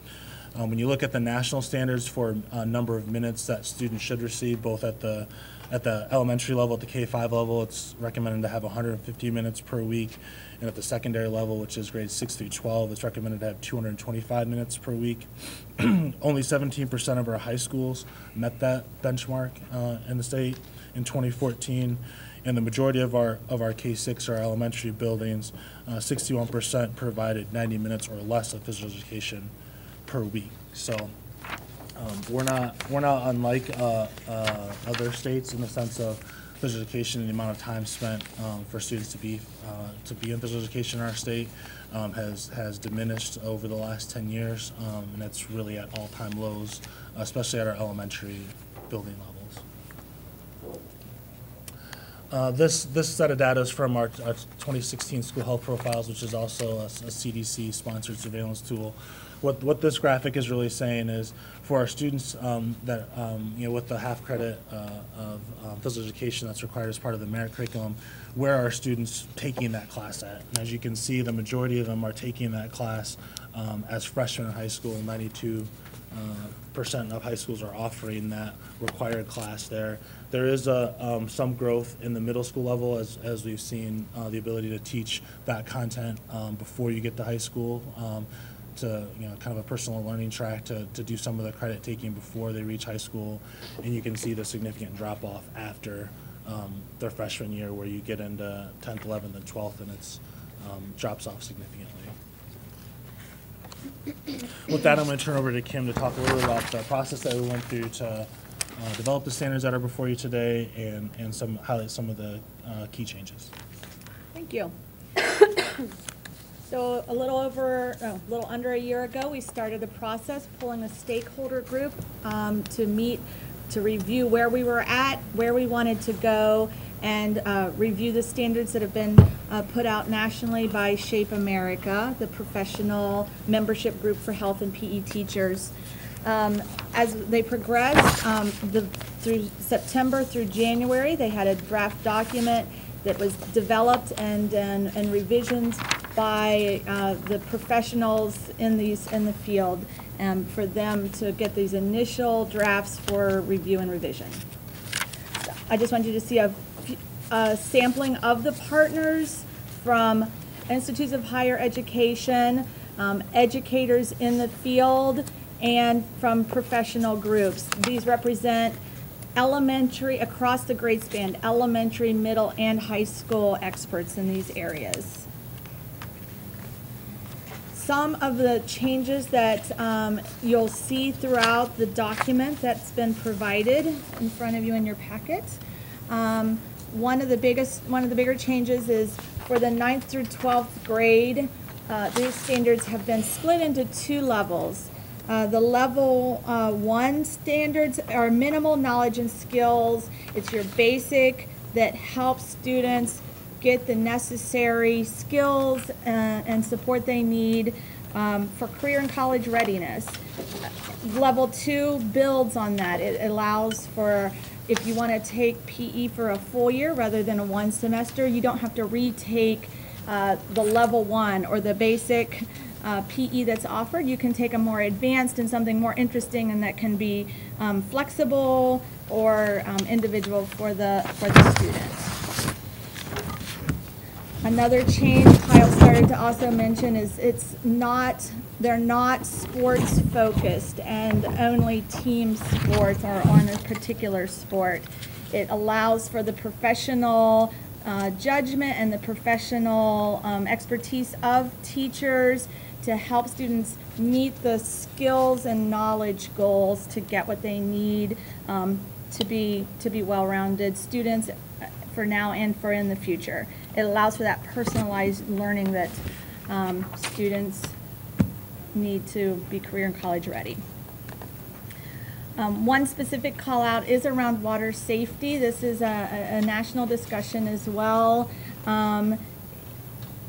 Um, when you look at the national standards for a number of minutes that students should receive, both at the at the elementary level, at the K-5 level, it's recommended to have 150 minutes per week, and at the secondary level, which is grades 6 through 12, it's recommended to have 225 minutes per week. Only 17% of our high schools met that benchmark uh, in the state in 2014, and the majority of our of our K-6 are elementary buildings. Uh, 61% provided 90 minutes or less of physical education per week. So um, we're not we're not unlike uh, uh, other states in the sense of physical education and the amount of time spent um, for students to be uh, to be in physical education in our state um, has has diminished over the last 10 years, um, and it's really at all-time lows, especially at our elementary building levels. Uh, This, this set of data is from our our 2016 school health profiles, which is also a CDC-sponsored surveillance tool. What, what this graphic is really saying is, for our students um, that, um, you know, with the half credit uh, of um, physical education that's required as part of the merit curriculum, where are students taking that class at? And as you can see, the majority of them are taking that class um, as freshmen in high school, 92 uh, percent of high schools are offering that required class there. There is a, um, some growth in the middle school level as, as we've seen, uh, the ability to teach that content, um, before you get to high school. Um, to, you know, kind of a personal learning track to, to do some of the credit taking before they reach high school. And you can see the significant drop off after, um, their freshman year where you get into tenth, eleventh, and twelfth and it's, um, drops off significantly. With that, I'm going to turn over to Kim to talk a little bit about the process that we went through to uh, develop the standards that are before you today and, and some, highlight some of the uh, key changes. Thank you. So a little over, oh, a little under a year ago, we started the process pulling a stakeholder group um, to meet, to review where we were at, where we wanted to go, and uh, review the standards that have been uh, put out nationally by Shape America, the professional membership group for health and PE teachers. Um, as they progressed um, the, through September through January, they had a draft document that was developed and, and, and revisions by uh, the professionals in these in the field um, for them to get these initial drafts for review and revision. I just want you to see a, a sampling of the partners from institutes of higher education, um, educators in the field, and from professional groups. These represent elementary, across the grade span, elementary, middle, and high school experts in these areas. Some of the changes that um, you'll see throughout the document that's been provided in front of you in your packet. Um, one of the biggest, one of the bigger changes is for the ninth through 12th grade, uh, these standards have been split into two levels. Uh, the level uh, one standards are minimal knowledge and skills. It's your basic that helps students get the necessary skills uh, and support they need um, for career and college readiness. Level two builds on that. It allows for if you want to take PE for a full year rather than a one semester, you don't have to retake uh, the level one or the basic uh, PE that's offered. You can take a more advanced and something more interesting and that can be um, flexible or um, individual for the, for the students. Another change Kyle started to also mention is it's not, they're not sports focused and only team sports or on a particular sport. It allows for the professional uh, judgment and the professional um, expertise of teachers to help students meet the skills and knowledge goals to get what they need um, to be to be well-rounded students uh, for now and for in the future. It allows for that personalized learning that um, students need to be career and college ready. Um, one specific call out is around water safety. This is a, a national discussion as well. Um,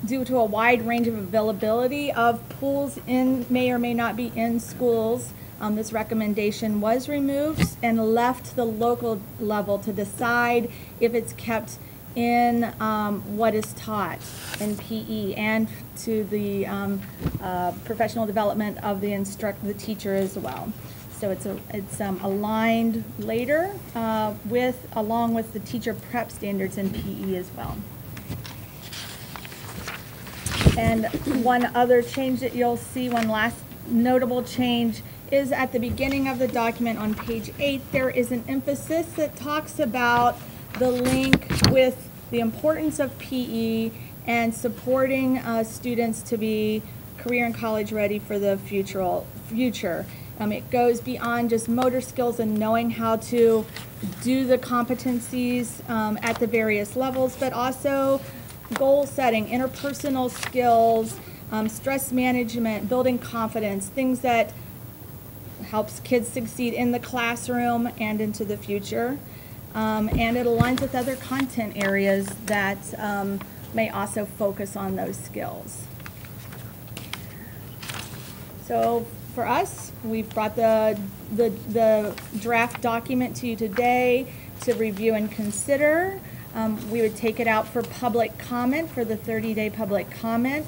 due to a wide range of availability of pools in may or may not be in schools, um, this recommendation was removed and left the local level to decide if it's kept in um, what is taught in PE and to the um, uh, professional development of the instruct the teacher as well. So it's a, it's um, aligned later uh, with along with the teacher prep standards in PE as well. And one other change that you'll see, one last notable change, is at the beginning of the document on page eight, there is an emphasis that talks about the link with the importance of PE and supporting uh, students to be career and college ready for the future. future. Um, it goes beyond just motor skills and knowing how to do the competencies um, at the various levels, but also goal setting, interpersonal skills, um, stress management, building confidence, things that helps kids succeed in the classroom and into the future. Um, and it aligns with other content areas that um, may also focus on those skills. So for us, we've brought the, the, the draft document to you today to review and consider. Um, we would take it out for public comment, for the 30-day public comment.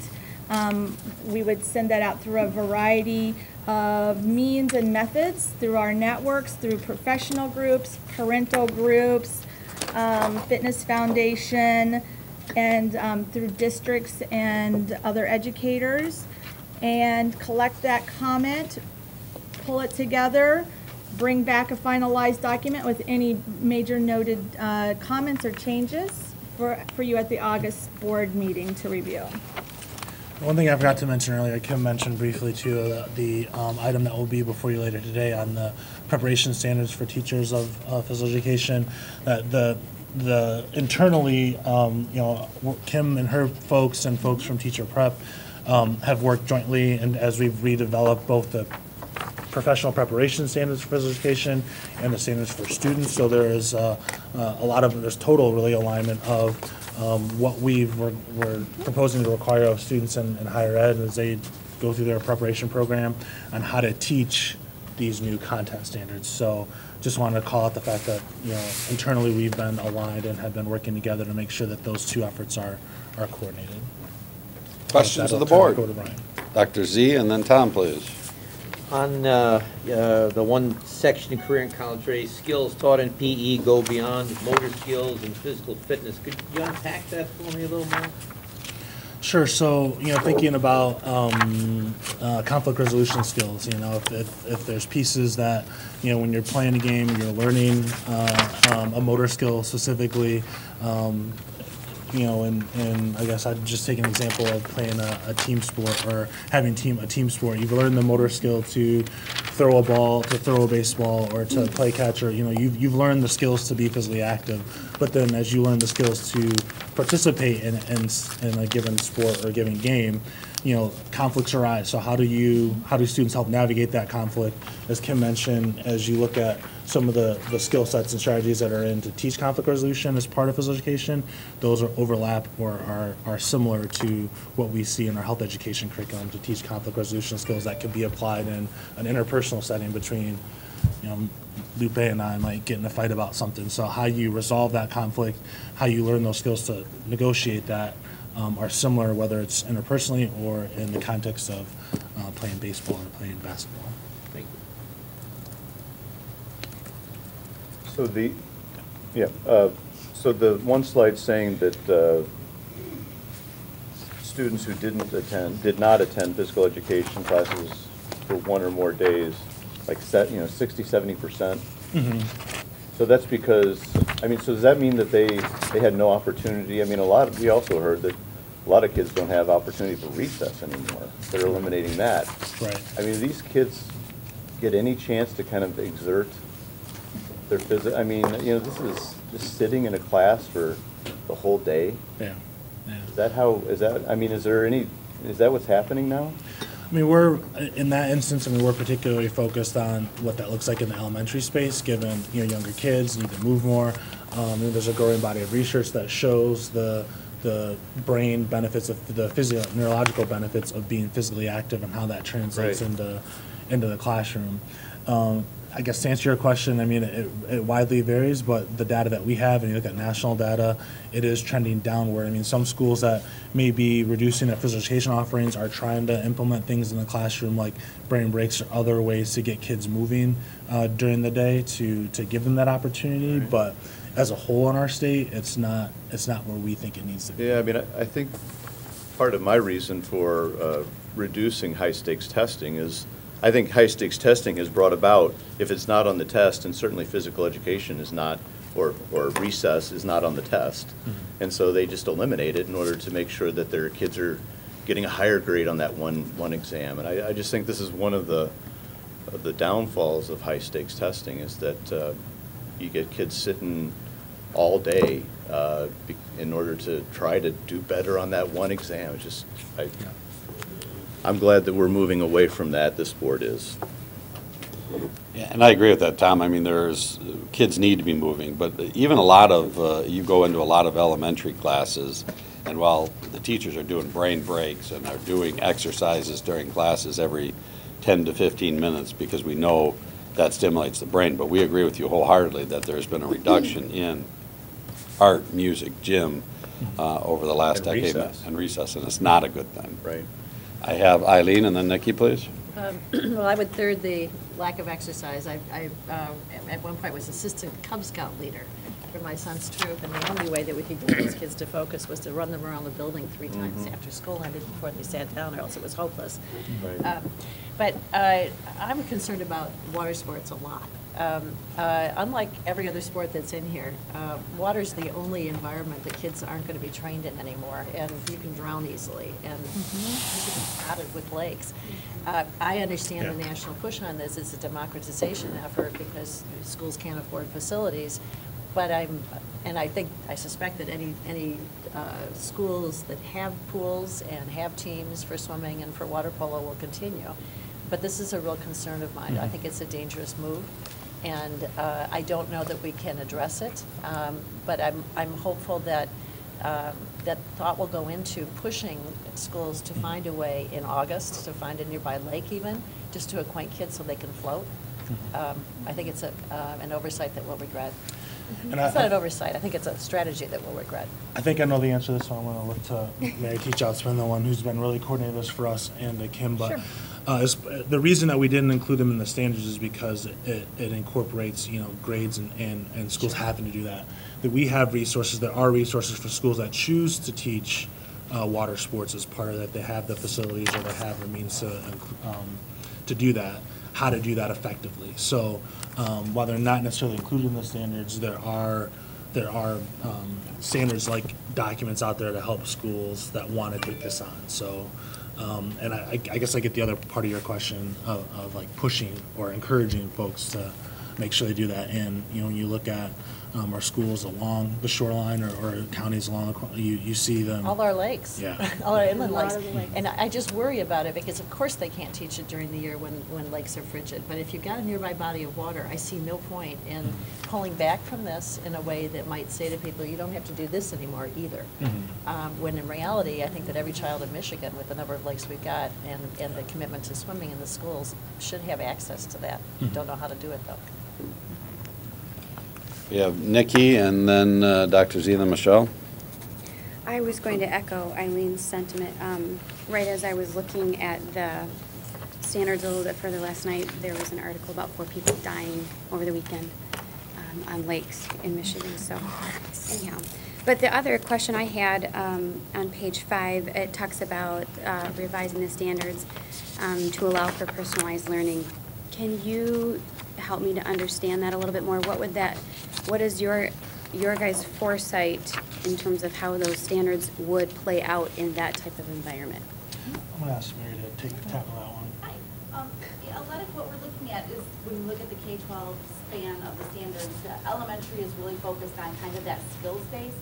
Um, We would send that out through a variety of means and methods, through our networks, through professional groups, parental groups, um, Fitness Foundation, and um, through districts and other educators, and collect that comment, pull it together, bring back a finalized document with any major noted uh, comments or changes for, for you at the August board meeting to review. One thing I forgot to mention earlier, Kim mentioned briefly too, uh, the um, item that will be before you later today on the preparation standards for teachers of uh, physical education. That the the internally, um, you know, Kim and her folks and folks from Teacher Prep um, have worked jointly, and as we've redeveloped both the professional preparation standards for physical education and the standards for students. So there is uh, uh, a lot of, there's total really alignment of um, what we've, we're, we're proposing to require of students in, in higher ed as they go through their preparation program on how to teach these new content standards. So just wanted to call out the fact that, you know, internally we've been aligned and have been working together to make sure that those two efforts are, are coordinated. Questions of the board? Go to Brian. Dr. Z and then Tom, please. On uh, uh, the one section in career and college ready, skills taught in PE go beyond motor skills and physical fitness. Could you unpack that for me a little more? Sure. So, you know, thinking about um, uh, conflict resolution skills, you know, if, if, if there's pieces that, you know, when you're playing a game, you're learning uh, um, a motor skill specifically, um, you know, and, and I guess I'd just take an example of playing a, a team sport or having team a team sport. You've learned the motor skill to throw a ball, to throw a baseball, or to play catcher. You know, you've, you've learned the skills to be physically active. But then as you learn the skills to participate in, in, in a given sport or a given game, you know, conflicts arise. So how do you, how do students help navigate that conflict? As Kim mentioned, as you look at some of the, the skill sets and strategies that are in to teach conflict resolution as part of physical education, those are overlap or are, are similar to what we see in our health education curriculum to teach conflict resolution skills that could be applied in an interpersonal setting between, you know, Lupe and I might get in a fight about something. So how you resolve that conflict, how you learn those skills to negotiate that um, are similar, whether it's interpersonally or in the context of uh, playing baseball or playing basketball. Thank you. So the, yeah, uh, so the one slide saying that uh, students who didn't attend, did not attend physical education classes for one or more days, like set, you know, 60, 70%. So that's because, I mean, so does that mean that they, they had no opportunity? I mean, a lot, of- we also heard that a lot of kids don't have opportunity for recess anymore. They're eliminating that. Right. I mean, these kids get any chance to kind of exert their physical. I mean, you know, this is just sitting in a class for the whole day? Yeah, Is that how, is that, I mean, is there any, is that what's happening now? I mean, we're, in that instance, I mean, we're particularly focused on what that looks like in the elementary space, given, you know, younger kids need to move more. Um, there's a growing body of research that shows the, the brain benefits of, the physio, neurological benefits of being physically active and how that translates Right. into, into the classroom. Um, I guess to answer your question, I mean, it, it widely varies, but the data that we have, and you look at national data, it is trending downward. I mean, some schools that may be reducing their physical education offerings are trying to implement things in the classroom like brain breaks or other ways to get kids moving uh, during the day to, to give them that opportunity. But as a whole in our state, it's not, it's not where we think it needs to be. Yeah, I mean, I, I think part of my reason for uh, reducing high-stakes testing is, I think high-stakes testing has brought about, if it's not on the test, and certainly physical education is not, or, or recess is not on the test. And so they just eliminate it in order to make sure that their kids are getting a higher grade on that one, one exam. And I, I just think this is one of the, of the downfalls of high-stakes testing, is that uh, you get kids sitting all day uh, be- in order to try to do better on that one exam. It's just, I, I'm glad that we're moving away from that, this board is. Yeah, and I agree with that, Tom. I mean, there's, kids need to be moving, but even a lot of, uh, you go into a lot of elementary classes, and while the teachers are doing brain breaks and are doing exercises during classes every 10 to 15 minutes, because we know that stimulates the brain, but we agree with you wholeheartedly that there's been a reduction in art, music, gym, uh, over the last And decade. recess. And recess, and it's not a good thing. Right. I have Eileen and then Nikki, please. Um, Well, I would third the lack of exercise. I, I, uh, at one point was assistant Cub Scout leader for my son's troop, and the only way that we could get these kids to focus was to run them around the building three times Mhm. after school ended before they sat down, or else it was hopeless. Right. Um, But uh, I'm concerned about water sports a lot. Um, uh, Unlike every other sport that's in here, uh, water's the only environment that kids aren't going to be trained in anymore, and you can drown easily, and you can be spotted with lakes. Uh, I understand the national push on this, is a democratization effort because schools can't afford facilities, but I'm, and I think, I suspect that any, any uh, schools that have pools and have teams for swimming and for water polo will continue. But this is a real concern of mine. I Mhm. think it's a dangerous move, and uh, I don't know that we can address it. Um, But I'm, I'm hopeful that, um, that thought will go into pushing schools to find a way in August, to find a nearby lake even, just to acquaint kids so they can float. Um, I think it's a, uh, an oversight that we'll regret. And I- It's not an oversight, I think it's a strategy that we'll regret. I think I know the answer to this, so I'm going to look to Mary Teach Outsman, the one who's been really coordinating this for us, and Kim. But Sure. uh, the reason that we didn't include them in the standards is because it, it incorporates, you know, grades and, and, and schools having to do that. That we have resources, there are resources for schools that choose to teach uh, water sports as part of that. They have the facilities or they have the means to, um, to do that, how to do that effectively. So um, while they're not necessarily included in the standards, there are, there are um, standards like documents out there to help schools that want to take this on. So, um, and I, I guess I get the other part of your question of, of like pushing or encouraging folks to make sure they do that. And, you know, when you look at um, our schools along the shoreline or, or counties along, the co- you, you see them. All our lakes. Yeah. All our inland lakes. of lakes. And I I just worry about it because of course they can't teach it during the year when, when lakes are frigid. But if you've got a nearby body of water, I see no point in pulling back from this in a way that might say to people, you don't have to do this anymore either. Um, When in reality, I think that every child in Michigan, with the number of lakes we've got and, and the commitment to swimming in the schools, should have access to that. Mhm. Don't know how to do it though. We have Nikki and then uh, Dr. Zena Michelle. I was going to echo Eileen's sentiment. Um, Right as I was looking at the standards a little bit further last night, there was an article about four people dying over the weekend um, on lakes in Michigan, so anyhow. But the other question I had um, on page five, it talks about uh, revising the standards um, to allow for personalized learning. Can you help me to understand that a little bit more? What would that, what is your, your guys' foresight in terms of how those standards would play out in that type of environment? I'm going to ask Mary to take, the tackle that one. Um, yeah, A lot of what we're looking at is, when you look at the K-12 span of the standards, the elementary is really focused on kind of that skills-based,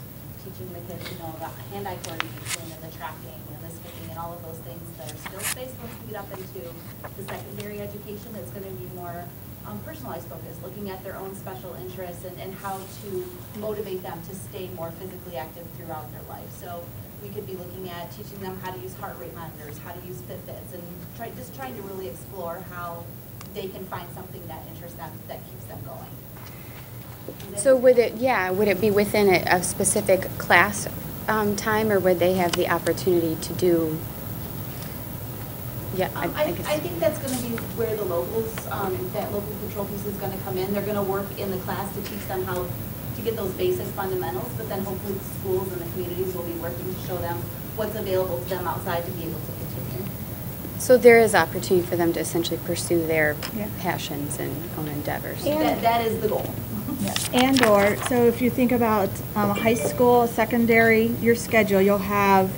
teaching the kids, you know, the hand-eye coordination and the tracking and the skipping and all of those things that are skills-based. Once we get up into the secondary education, it's gonna be more um, personalized focus, looking at their own special interests and, and how to motivate them to stay more physically active throughout their life. So we could be looking at teaching them how to use heart rate monitors, how to use Fitbits, and try, just trying to really explore how they can find something that interests them, that keeps them going. So would it, yeah, would it be within a, a specific class um, time, or would they have the opportunity to do? Yeah, I, Um, I I, guess. I think that's gonna be where the locals, um, that local control piece is gonna come in. They're gonna work in the class to teach them how to get those basic fundamentals, but then hopefully the schools and the communities will be working to show them what's available to them outside to be able to continue. So there is opportunity for them to essentially pursue their Yeah. passions and own endeavors. That, that is the goal. And/or, so if you think about um, high school, secondary, your schedule, you'll have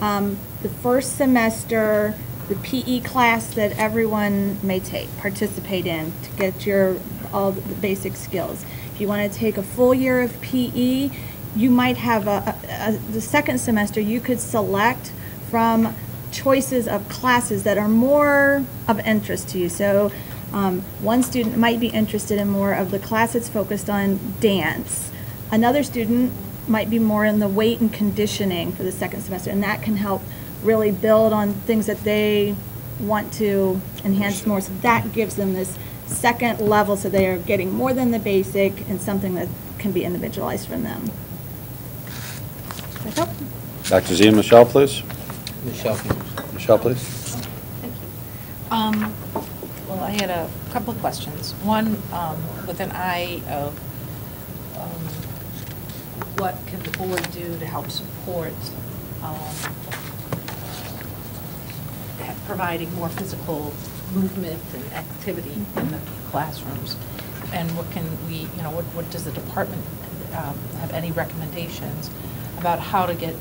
um, the first semester, the PE class that everyone may take, participate in to get your, all the basic skills. If you want to take a full year of PE, you might have a, a- a- the second semester, you could select from choices of classes that are more of interest to you. So um, one student might be interested in more of the class that's focused on dance. Another student might be more in the weight and conditioning for the second semester, and that can help really build on things that they want to enhance more. So that gives them this second level, so they are getting more than the basic and something that can be individualized from them. Dr. Z and Michelle, please. Michelle. Michelle, please. Thank you. Um, well, I had a couple of questions. One, um, with an eye of, um, what can the board do to help support, um, providing more physical movement and activity in the classrooms? And what can we, you know, what, what does the department, um, have any recommendations about how to get,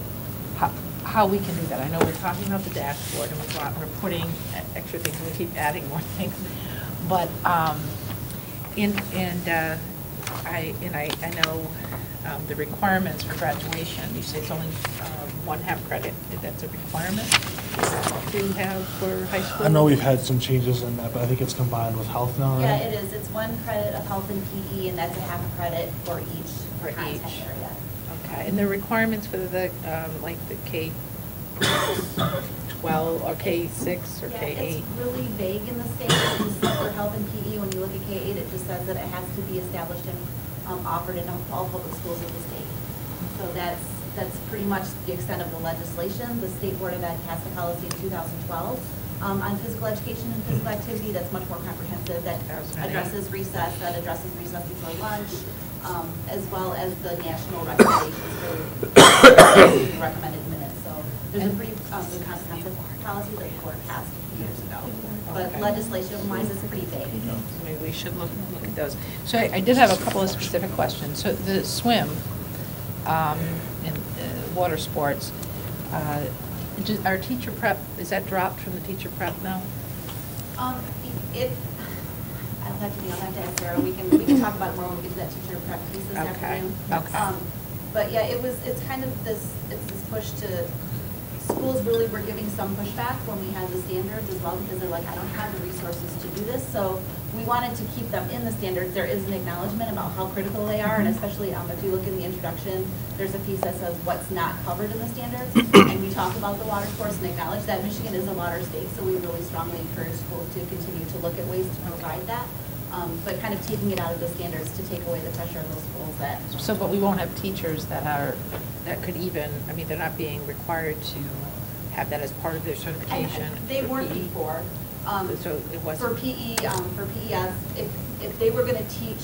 how, how we can do that? I know we're talking about the dashboard and we've got, we're putting extra things, we keep adding more things. But, um, in, and, uh, I, and I, I know, um, the requirements for graduation, you say it's only, uh, one half credit, that's a requirement? Is that have for high school? I know we've had some changes in that, but I think it's combined with health now, right? Yeah, it is. It's one credit of health and PE, and that's a half credit for each For content each. area. Okay, and the requirements for the, um, like the K twelve, or K six, or Yeah, K eight? it's really vague in the state, It's for health and PE, when you look at K eight, it just says that it has to be established and um, offered in all public schools of the state. So that's, that's pretty much the extent of the legislation. The State Board of Ed passed a policy in 2012 um, on physical education and physical activity that's much more comprehensive, that 2008. addresses recess, that addresses recess before lunch, um, as well as the national recommendations for the recommended minutes. So there's a pretty um, good comprehensive policy that the board passed a few years ago. But Okay. legislation-wise, it's pretty vague. Maybe we should look, look at those. So I I did have a couple of specific questions. So the swim, um, in, uh, water sports, uh, do- our teacher prep, is that dropped from the teacher prep now? Um, it, I'll have to be on that to ask Sarah, we can, we can talk about it more when we get to that teacher prep piece this Okay, afternoon. okay. Um, But yeah, it was, it's kind of this, it's this push to, schools really were giving some pushback when we had the standards as well, because they're like, I don't have the resources to do this, so we wanted to keep them in the standards. There is an acknowledgement about how critical they are, and especially, um, if you look in the introduction, there's a piece that says what's not covered in the standards, and we talk about the water course and acknowledge that Michigan is a water state, so we really strongly encourage schools to continue to look at ways to provide that, um, but kind of taking it out of the standards to take away the pressure of those schools that. So, but we won't have teachers that are, that could even, I mean, they're not being required to have that as part of their certification. They weren't before. Um, So it For wasn't. PE, um, for PES, if, if they were gonna teach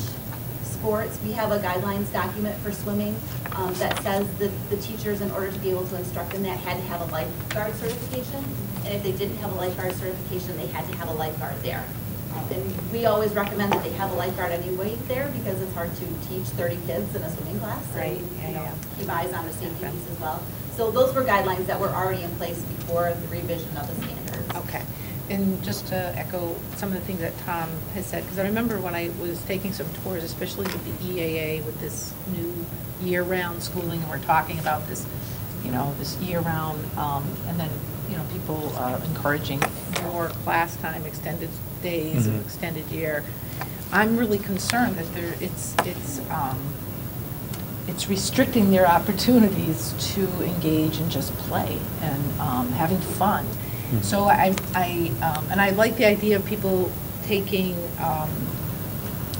sports, we have a guidelines document for swimming, um, that says that the teachers, in order to be able to instruct in that, had to have a lifeguard certification. And if they didn't have a lifeguard certification, they had to have a lifeguard there. Um, And we always recommend that they have a lifeguard anyway there, because it's hard to teach thirty kids in a swimming class. and, Right, yeah, you know, yeah. Keep eyes on the safety piece as well. So those were guidelines that were already in place before the revision of the standards. Okay. And just to echo some of the things that Tom has said, because I remember when I was taking some tours, especially with the EAA, with this new year-round schooling, and we're talking about this, you know, this year-round, um, and then, you know, people uh, encouraging more class time, extended days, and Mhm. extended year. I'm really concerned that there, it's, it's, um, it's restricting their opportunities to engage and just play and um, having fun. So I, I, um, and I like the idea of people taking, um,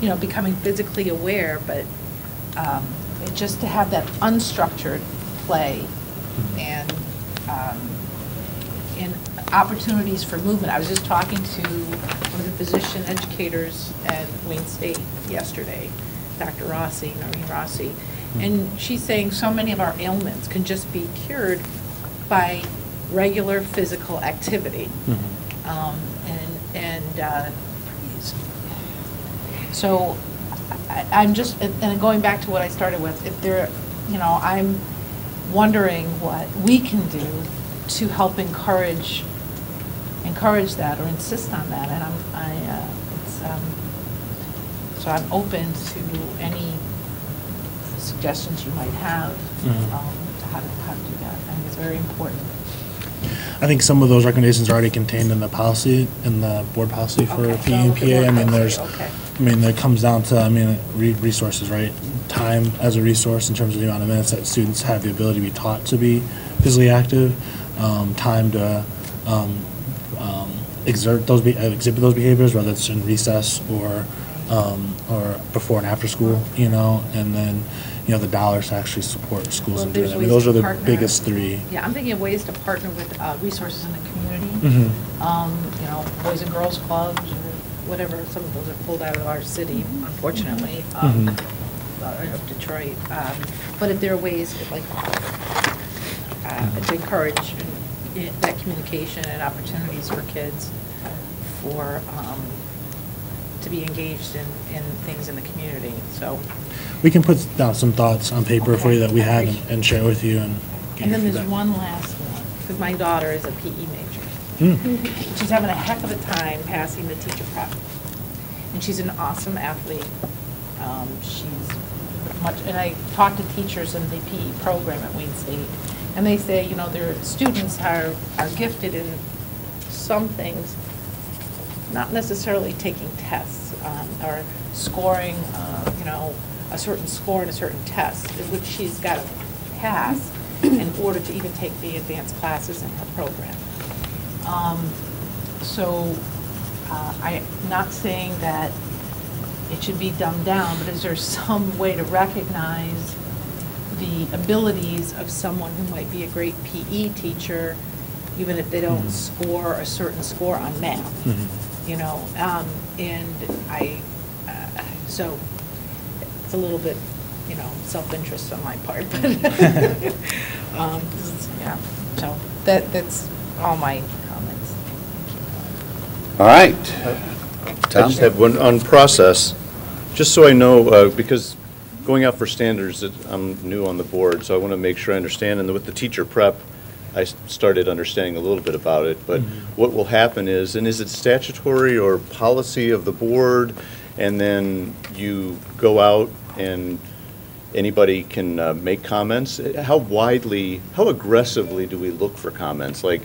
you know, becoming physically aware, but um, it- just to have that unstructured play and, um, and opportunities for movement. I was just talking to one of the physician educators at Wayne State yesterday, Dr. Rossi, Noreen Rossi, and she's saying so many of our ailments can just be cured by regular physical activity. Um, And, and uh, so I- I'm just, and and going back to what I started with, if there, you know, I'm wondering what we can do to help encourage, encourage that or insist on that. And I'm, I, uh, it's, um, so I'm open to any suggestions you might have Mhm. um, to how to, how to do that. I think it's very important. I think some of those recommendations are already contained in the policy, in the board policy for Okay, so the PA. board I mean, policy, there's, okay. I mean, it comes down to, I mean, re- resources, right? Time as a resource in terms of the amount of minutes that students have the ability to be taught to be physically active, um, time to um, um, exert those, be- uh, exhibit those behaviors, whether it's in recess or um, or before and after school, you know, and then, you know, the dollars to actually support schools Well, and do there's that. I mean, ways those are the partner. biggest three. Yeah, I'm thinking of ways to partner with uh, resources in the community. Mhm. Um, You know, Boys and Girls Clubs or whatever, some of those are pulled out of our city, unfortunately, um, Mhm. uh, of Detroit. Um, But if there are ways, if, like, uh, to encourage i- that communication and opportunities for kids for, um, to be engaged in, in things in the community, so. We can put down some thoughts on paper for you that we have and- and share with you and. get And your then there's feedback. one last one, because my daughter is a PE major. Hmm. She's having a heck of a time passing the teacher prep. And she's an awesome athlete. Um, She's much, and I talk to teachers in the PE program at Wayne State, and they say, you know, their students are, are gifted in some things, not necessarily taking tests, um, or scoring, uh, you know, a certain score in a certain test, which she's got to pass in order to even take the advanced classes in her program. Um, So, uh, I'm not saying that it should be dumbed down, but is there some way to recognize the abilities of someone who might be a great PE teacher, even if they don't score a certain score on math? You know, um, and I, uh, so, it's a little bit, you know, self-interest on my part, but, um, yeah, so, that, that's all my comments. All right. I Tom? just have one on process, just so I know, uh, because going out for standards, it- I'm new on the board, so I want to make sure I understand. And with the teacher prep, I started understanding a little bit about it. But what will happen is, and is it statutory or policy of the board? And then you go out and anybody can uh, make comments? How widely, how aggressively do we look for comments? Like,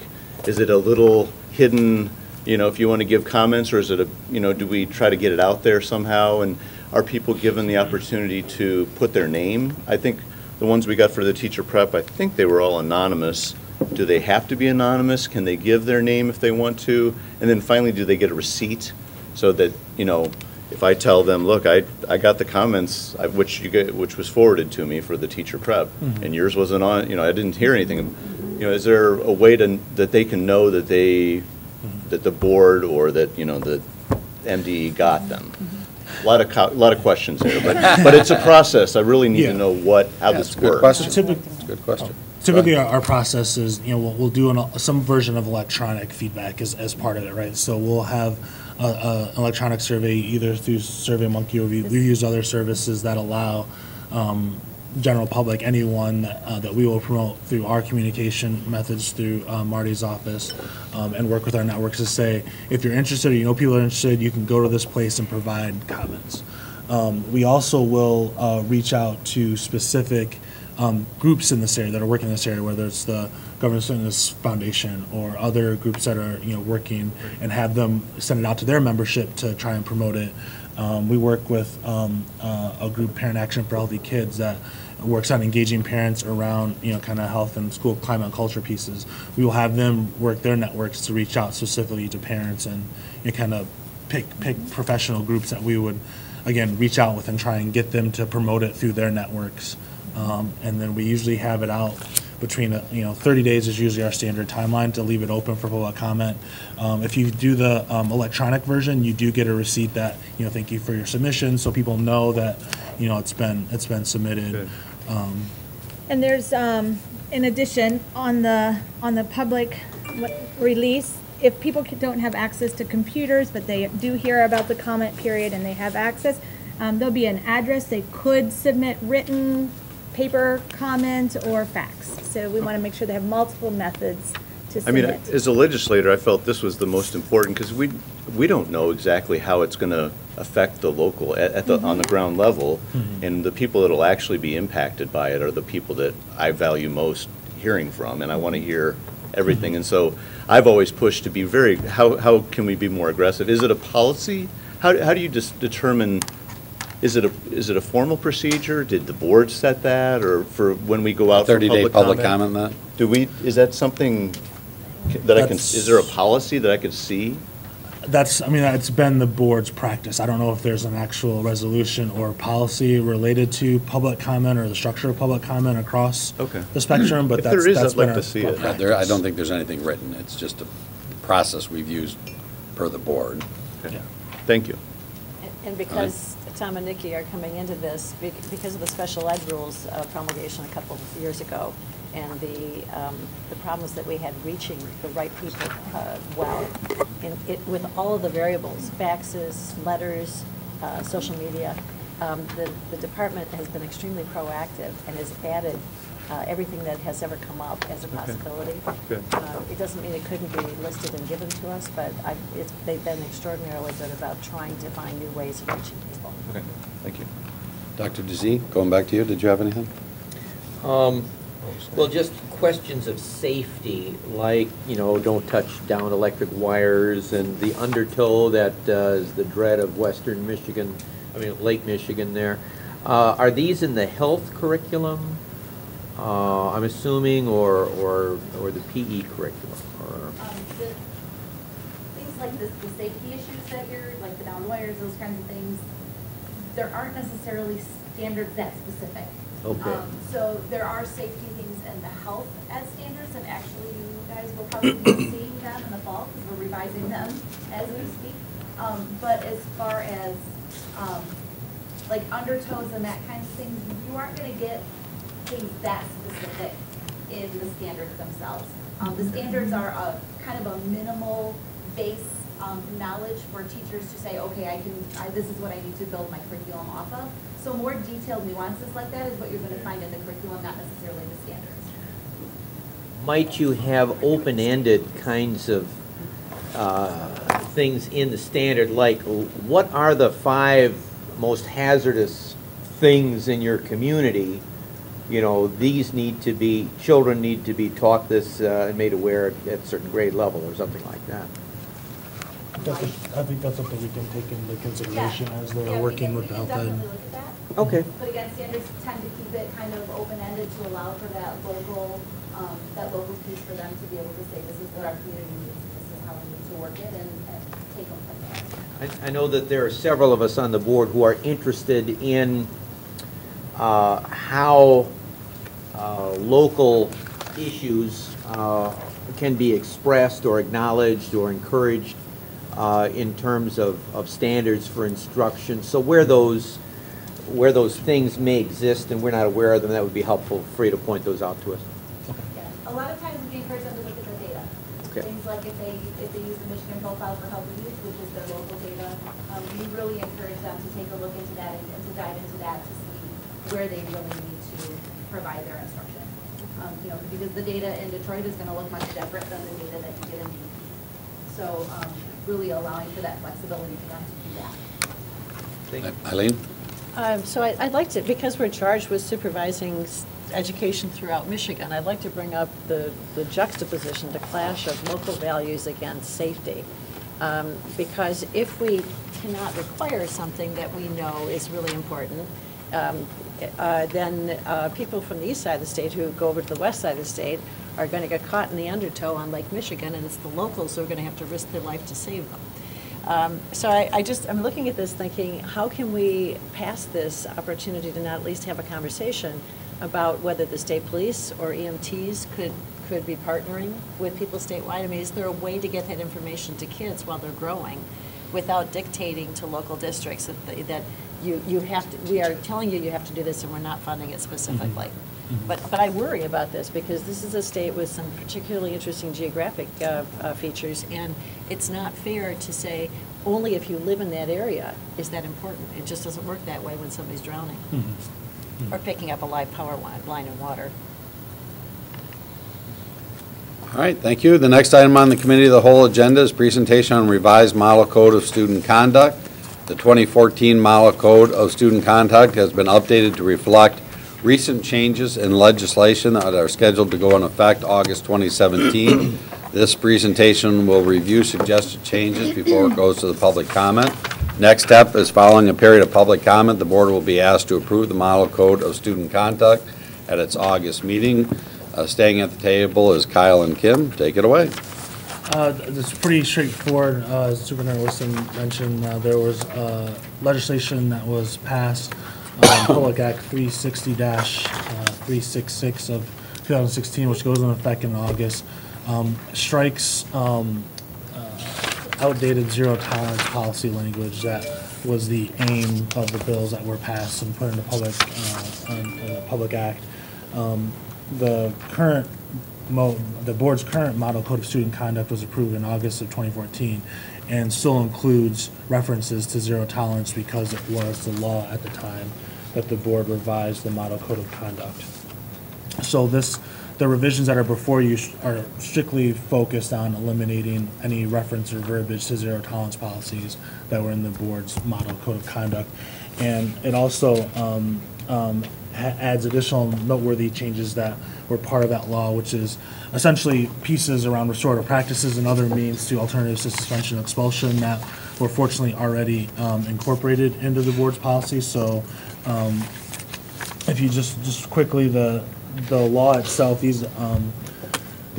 is it a little hidden, you know, if you want to give comments, or is it a, you know, do we try to get it out there somehow? And are people given the opportunity to put their name? I think the ones we got for the teacher prep, I think they were all anonymous. Do they have to be anonymous? Can they give their name if they want to? And then finally, do they get a receipt so that, you know, if I tell them, look, I, I got the comments, I- which you get, which was forwarded to me for the teacher prep, Mhm. and yours wasn't on, you know, I didn't hear anything. You know, is there a way to, that they can know that they, that the board or that, you know, the MDE got them? A lot of, co- a lot of questions there, but, but it's a process. I really need Yeah. to know what, how Yeah, this it's a good works. question. Typic- It's a good question. Typically, our, our process is, you know, we'll, we'll do an, some version of electronic feedback as, as part of it, right? So we'll have an electronic survey either through SurveyMonkey or we, we use other services that allow, um, general public, anyone that, uh, that we will promote through our communication methods through uh, Marty's office, um, and work with our networks to say, if you're interested or you know people are interested, you can go to this place and provide comments. Um, we also will, uh, reach out to specific, um, groups in this area that are working in this area, whether it's the Governance Fitness Foundation or other groups that are, you know, working and have them send it out to their membership to try and promote it. Um, we work with, um, uh, a group, Parent Action for Healthy Kids, that works on engaging parents around, you know, kind of health and school climate and culture pieces. We will have them work their networks to reach out specifically to parents and, you know, kind of pick, pick professional groups that we would, again, reach out with and try and get them to promote it through their networks. Um, and then we usually have it out between, uh, you know, 30 days is usually our standard timeline to leave it open for public comment. Um, if you do the um, electronic version, you do get a receipt that, you know, thank you for your submission, so people know that, you know, it's been, it's been submitted. Um, And there's, um, in addition, on the, on the public what- release, if people c- don't have access to computers, but they do hear about the comment period and they have access, um, there'll be an address, they could submit written, paper comment, or fax. So we want to make sure they have multiple methods to I mean, submit. as a legislator, I felt this was the most important, because we, we don't know exactly how it's going to affect the local, at, at the, on the ground level. Mhm. And the people that'll actually be impacted by it are the people that I value most hearing from, and I want to hear everything. And so I've always pushed to be very, how, how can we be more aggressive? Is it a policy? How, how do you just determine, is it a, is it a formal procedure? Did the board set that, or for when we go out for 30-day public public comment? comment, Do we, is that something that I can, That's- is there a policy that I could see? That's, I mean, it's been the board's practice. I don't know if there's an actual resolution or policy related to public comment or the structure of public comment across Okay. the spectrum, but If that's, there is, that's I'd been like our to see our it. Yeah, there, I don't think there's anything written. It's just a process we've used per the board. Thank you. And- And because Tom and Nikki are coming into this, because of the special ed rules uh, promulgation a couple of years ago, and the, um, the problems that we had reaching the right people uh, well, and it, with all of the variables, faxes, letters, uh, social media, um, the, the department has been extremely proactive and has added uh, everything that has ever come up as a Okay. possibility. Good. Uh, It doesn't mean it couldn't be listed and given to us, but I, it's, they've been extraordinarily good about trying to find new ways of reaching people. Okay, thank you. Dr. Desi, going back to you, did you have anything? Um, Well, just questions of safety, like, you know, don't touch down electric wires and the undertow that uh, is the dread of western Michigan, I mean, Lake Michigan there. Uh, Are these in the health curriculum, uh, I'm assuming, or, or, or the PE curriculum? or- Um, the- Things like this, the safety issues that you're, like the down wires, those kinds of things, there aren't necessarily standards that specific. Okay. Um, So there are safety things in the health ed standards, and actually you guys will probably be seeing them in the fall, because we're revising them as we speak. Um, But as far as, um, like undertows and that kind of thing, you aren't gonna get things that specific in the standards themselves. Um, the standards are a, kind of a minimal base, um, knowledge for teachers to say, okay, I can, I, this is what I need to build my curriculum off of. So more detailed nuances like that is what you're gonna find in the curriculum, not necessarily the standards. Might you have open-ended kinds of uh, things in the standard, like what are the five most hazardous things in your community? You know, these need to be, children need to be taught this uh, and made aware at at certain grade level or something like that. That's a- I think that's something we can take into consideration as Yeah, they're we working can- with the We health can ed. definitely look at that. Okay. But again, standards tend to keep it kind of open-ended to allow for that local, um, that local piece for them to be able to say, this is what our community needs, this is how we need to work it, and, and take them from there. I, I know that there are several of us on the board who are interested in uh, how uh, local issues uh, can be expressed or acknowledged or encouraged uh, in terms of, of standards for instruction. So where those, where those things may exist and we're not aware of them, that would be helpful for you to point those out to us. Yeah. A lot of times we encourage them to look at the data. Okay. Things like if they, if they use the Michigan Profile for Healthy Youth, which is their local data, um, we really encourage them to take a look into that and and to dive into that to see where they really need to provide their instruction. Um, you know, because the data in Detroit is gonna look much different than the data that you get in DEP. So, um, really allowing for that flexibility for them to do that. Eileen? Um, So I- I'd like to, because we're charged with supervising education throughout Michigan, I'd like to bring up the the juxtaposition, the clash of local values against safety. Um, Because if we cannot require something that we know is really important, um, uh, then uh, people from the east side of the state who go over to the west side of the state are going to get caught in the undertow on Lake Michigan, and it's the locals who are going to have to risk their life to save them. Um, So I, I just, I'm looking at this thinking, how can we pass this opportunity to not at least have a conversation about whether the state police or EMTs could, could be partnering with people statewide? I mean, is there a way to get that information to kids while they're growing without dictating to local districts that, that you, you have to, we are telling you you have to do this and we're not funding it specifically? But, but I worry about this because this is a state with some particularly interesting geographic uh, uh, features, and it's not fair to say only if you live in that area is that important. It just doesn't work that way when somebody's drowning or picking up a live power line, line in water. All right, thank you. The next item on the Committee of the Whole agenda is presentation on revised model code of student conduct. The 2014 model code of student conduct has been updated to reflect recent changes in legislation that are scheduled to go in effect August 2017. This presentation will review suggested changes before it goes to the public comment. Next step is following a period of public comment, the board will be asked to approve the model code of student conduct at its August meeting. Uh, Staying at the table is Kyle and Kim. Take it away. Uh, It's pretty straightforward. Uh, As Superintendent Whiston mentioned, uh, there was uh, legislation that was passed, um, Public Act 360-366 of 2016, which goes into effect in August, um, strikes um, uh, outdated zero tolerance policy language that was the aim of the bills that were passed and put into public, uh, uh, Public Act. Um, The current mo, the board's current model code of student conduct was approved in August of 2014 and still includes references to zero tolerance because it was the law at the time that the board revised the model code of conduct. So this, the revisions that are before you are strictly focused on eliminating any reference or verbiage to zero tolerance policies that were in the board's model code of conduct. And it also um, um, adds additional noteworthy changes that were part of that law, which is essentially pieces around restorative practices and other means to alternatives to suspension and expulsion that were fortunately already um, incorporated into the board's policy. So um, if you just, just quickly, the, the law itself, these, um,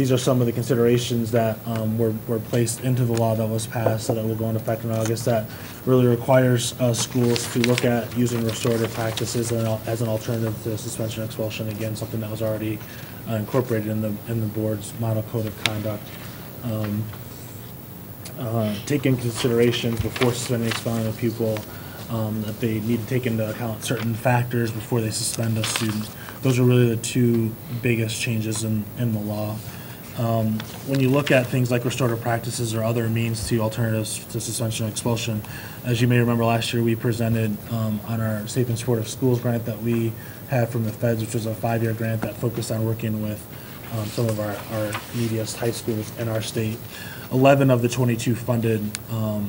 these are some of the considerations that, um, were, were placed into the law that was passed, that will go into effect in August, that really requires, uh, schools to look at using restorative practices as an alternative to suspension expulsion, again, something that was already uh, incorporated in the, in the board's model code of conduct. Um, uh, take in consideration before suspending expelling a pupil, um, that they need to take into account certain factors before they suspend a student. Those are really the two biggest changes in, in the law. Um, When you look at things like restorative practices or other means to alternatives to suspension and expulsion, as you may remember last year, we presented um, on our Safe and Supportive Schools grant that we had from the feds, which was a five-year grant that focused on working with um, some of our, our neediest high schools in our state. Eleven of the twenty-two funded uh,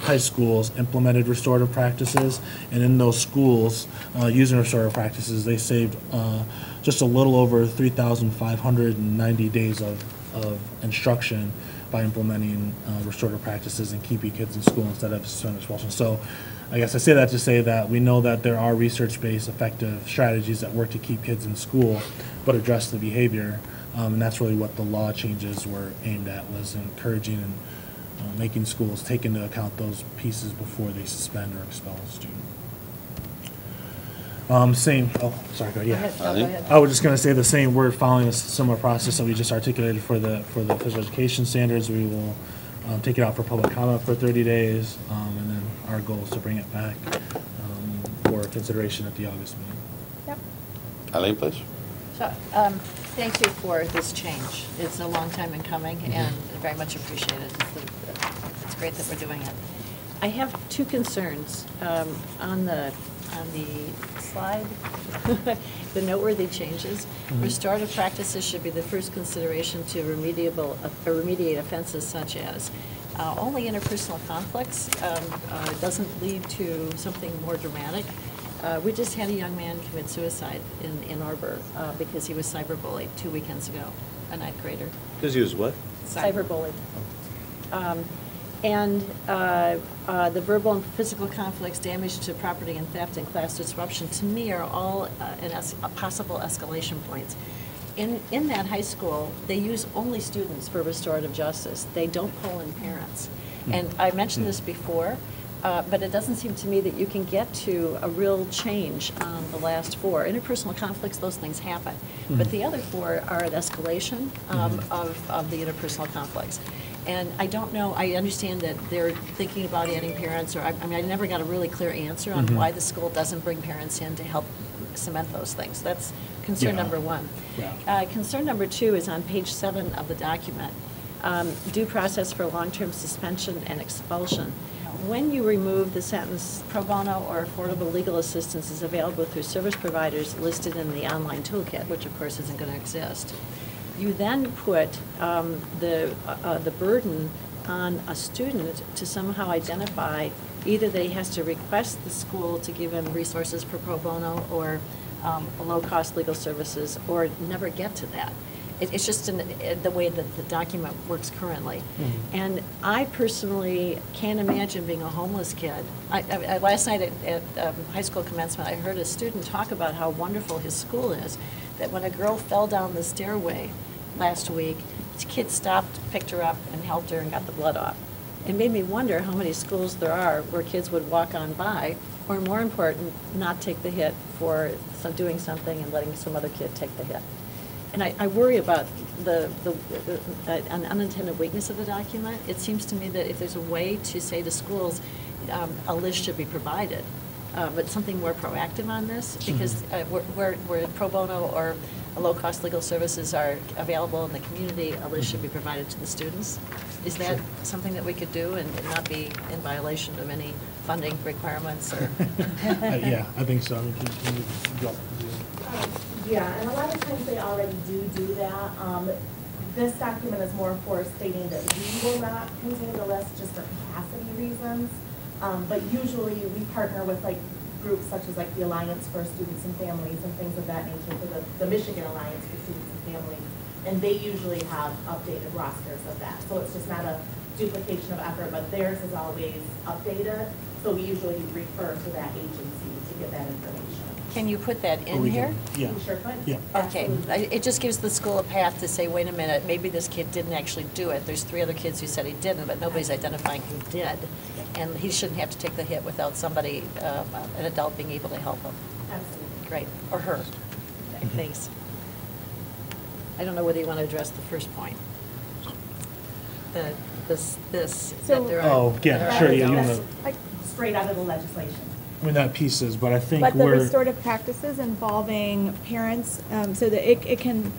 high schools implemented restorative practices, and in those schools, uh, using restorative practices, they saved uh, just a little over three thousand five hundred and ninety days of, of instruction by implementing uh, restorative practices and keeping kids in school instead of suspending expulsion. So I guess I say that to say that we know that there are research-based effective strategies that work to keep kids in school, but address the behavior. Um, and that's really what the law changes were aimed at, was encouraging and uh, making schools take into account those pieces before they suspend or expel a student. Um, same, oh, sorry, go ahead, Go yeah. No, go ahead. I was just gonna say the same, we're following a similar process that we just articulated for the, for the physical education standards. We will, um, take it out for public comment for thirty days, um, and then our goal is to bring it back, um, for consideration at the August meeting. Yep. Eileen, please. So, um, thank you for this change. It's a long time in coming and very much appreciated. It's- It's great that we're doing it. I have two concerns um, on the, on the slide, the noteworthy changes. Mhm. Restorative practices should be the first consideration to remediable, uh, remediate offenses such as uh, only interpersonal conflicts. um, uh, Doesn't lead to something more dramatic. Uh, We just had a young man commit suicide in Ann Arbor uh, because he was cyberbullied two weekends ago, a ninth grader. Because he was what? Cyberbullied. Um, And uh, uh, the verbal and physical conflicts, damage to property and theft and class disruption, to me, are all uh, uh, possible escalation points. In, in that high school, they use only students for restorative justice. They don't pull in parents. And I mentioned this before, uh, but it doesn't seem to me that you can get to a real change on the last four. Interpersonal conflicts, those things happen. But Mhm. the other four are an escalation um, of, of the interpersonal conflicts. And I don't know, I understand that they're thinking about adding parents, or, I I mean, I never got a really clear answer on Mhm. why the school doesn't bring parents in to help cement those things. That's concern Yeah. number one. Yeah. Uh, Concern number two is on page seven of the document. Um, Due process for long-term suspension and expulsion. When you remove the sentence, pro bono or affordable legal assistance is available through service providers listed in the online toolkit, which of course isn't going to exist, you then put um, the, uh, the burden on a student to somehow identify either that he has to request the school to give him resources for pro bono or um, low-cost legal services, or never get to that. It- It's just in the- the way that the document works currently. And I personally can't imagine being a homeless kid. I, I, I- last night at, at um, high school commencement, I heard a student talk about how wonderful his school is, that when a girl fell down the stairway last week, kid stopped, picked her up, and helped her and got the blood off. It made me wonder how many schools there are where kids would walk on by, or more important, not take the hit for doing something and letting some other kid take the hit. And I, I worry about the, the, the- an unintended weakness of the document. It seems to me that if there's a way to say to schools, um, a list should be provided, uh, but something more proactive on this, because uh, where, where- where pro bono or low-cost legal services are available in the community, a list should be provided to the students. Is that something that we could do and and not be in violation of any funding requirements or? Uh, Yeah, I think so. I mean, can can you go? Yeah, and a lot of times they already do do that. Um, This document is more for stating that we will not continue the list just for capacity reasons. Um, But usually we partner with like groups such as like the Alliance for Students and Families and things of that nature, for the, the Michigan Alliance for Students and Families. And they usually have updated rosters of that. So it's just not a duplication of effort, but theirs is always updated. So we usually refer to that agency to get that information. Can you put that Oh, in we here? can. Yeah. We sure could. Yeah. Okay, I- it just gives the school a path to say, wait a minute, maybe this kid didn't actually do it. There's three other kids who said he didn't, but nobody's identifying who did. And he shouldn't have to take the hit without somebody, uh, an adult being able to help him. Absolutely. Great, or her. Thanks. I don't know whether you want to address the first point. The, this, this, that there are. Oh, yeah, there are sure, yeah, you adults- wanna- Like straight out of the legislation. I mean, that piece is, but I think But the we're. restorative practices involving parents, um, so that it, it can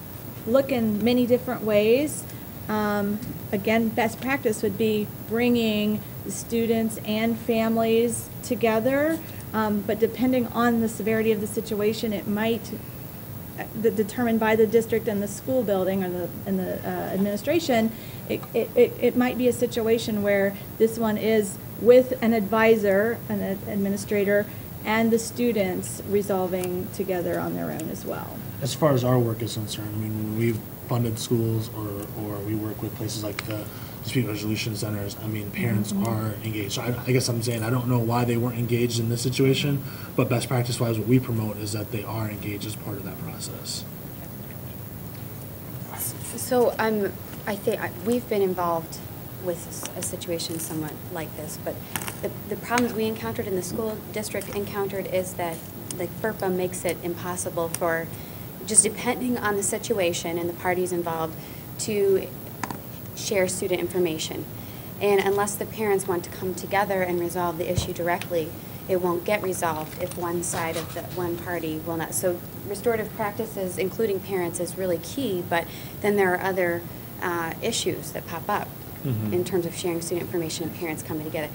look in many different ways. Um, Again, best practice would be bringing the students and families together. Um, But depending on the severity of the situation, it might, uh, de- determined by the district and the school building or the, and the uh, administration, it, it, it it might be a situation where this one is with an advisor, an administrator, and the students resolving together on their own as well. as far as our work is concerned, I mean, we've funded schools or, or we work with places like the dispute resolution centers, I mean, parents Mhm. are engaged. So I, I guess I'm saying, I don't know why they weren't engaged in this situation, but best practice wise, what we promote is that they are engaged as part of that process. So, um, I think, I- we've been involved with a situation somewhat like this, but the, the problems we encountered in the school district encountered is that the FERPA makes it impossible for, just depending on the situation and the parties involved, to share student information. And unless the parents want to come together and resolve the issue directly, it won't get resolved if one side of the, one party will not. So restorative practices, including parents, is really key, but then there are other uh, issues that pop up Mhm. in terms of sharing student information and parents coming together.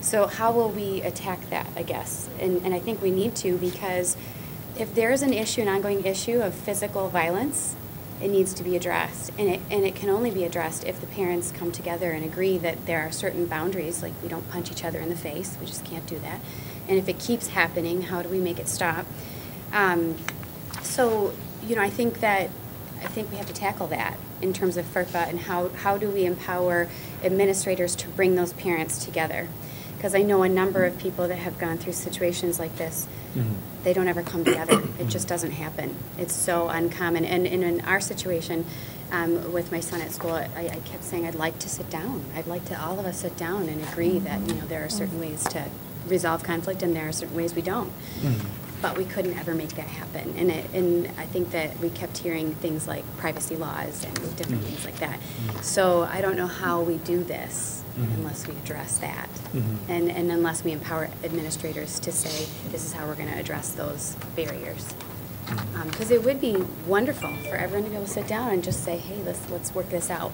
So how will we attack that, I guess? And, and I think we need to, because if there is an issue, an ongoing issue of physical violence, it needs to be addressed. And it, and it can only be addressed if the parents come together and agree that there are certain boundaries, like we don't punch each other in the face, we just can't do that. And if it keeps happening, how do we make it stop? Um, so, you know, I think that, I think we have to tackle that in terms of FERPA and how, how do we empower administrators to bring those parents together? Because I know a number of people that have gone through situations like this, they don't ever come together. It just doesn't happen. It's so uncommon. And, and in our situation, um, with my son at school, I, I kept saying, I'd like to sit down. I'd like to, all of us sit down and agree that, you know, there are certain ways to resolve conflict and there are certain ways we don't. But we couldn't ever make that happen. And it, and I think that we kept hearing things like privacy laws and different Mhm. things like that. So I don't know how we do this Mhm. unless we address that. Mhm. And, and unless we empower administrators to say, this is how we're gonna address those barriers. Because it would be wonderful for everyone to be able to sit down and just say, hey, let's, let's work this out.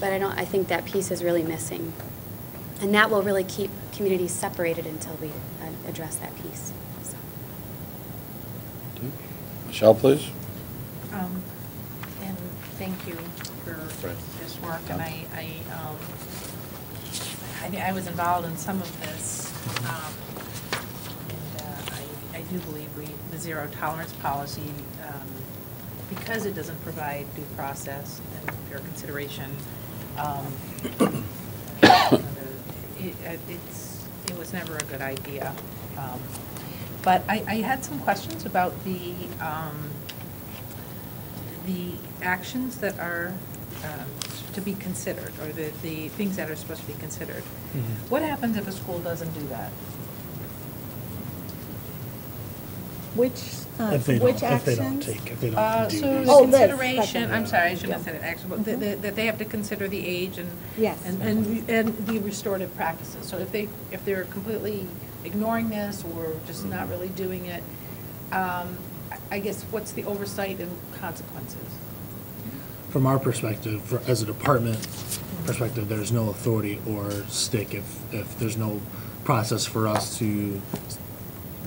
But I don't, I think that piece is really missing. And that will really keep communities separated until we uh, address that piece. So. Michelle, please. Um, And thank you for Right. this work, and I, I, um, I, I was involved in some of this. um, And uh, I, I do believe we, the zero tolerance policy, um, because it doesn't provide due process and fair consideration, um, it, it's, it was never a good idea. But I, I had some questions about the, um, the actions that are um, to be considered, or the, the things that are supposed to be considered. Mhm. What happens if a school doesn't do that? Which, uh, If they which don't, if they don't actions? take, if they Uh, don't do so these. the Oh, this, consideration. I'm sorry, I shouldn't have said it, actually, but that- that, that they have to consider the age and. Yes. And, and, and the restorative practices. So if they, if they're completely ignoring this or just not really doing it, um, I- I guess what's the oversight and consequences? From our perspective, for- as a department perspective, there's no authority or stick if, if there's no process for us to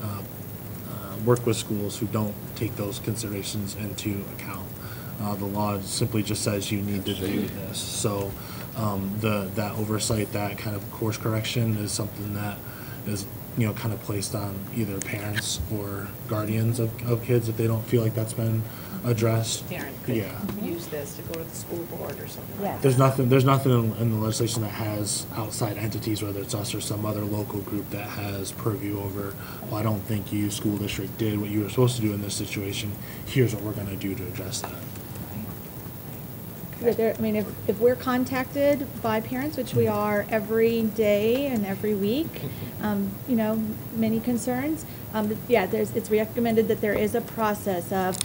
uh, uh, work with schools who don't take those considerations into account. Uh, The law simply just says you need to do this. So um, the, that oversight, that kind of course correction is something that is, you know, kind of placed on either parents or guardians of, of kids if they don't feel like that's been addressed. Parent could Yeah. use this to go to the school board or something like that. There's nothing, there's nothing in- in the legislation that has outside entities, whether it's us or some other local group that has purview over, well, I don't think you, school district, did what you were supposed to do in this situation. Here's what we're gonna do to address that. Yeah, there, I mean, if, if we're contacted by parents, which we are every day and every week, um, you know, many concerns, um, yeah, there's, it's recommended that there is a process of,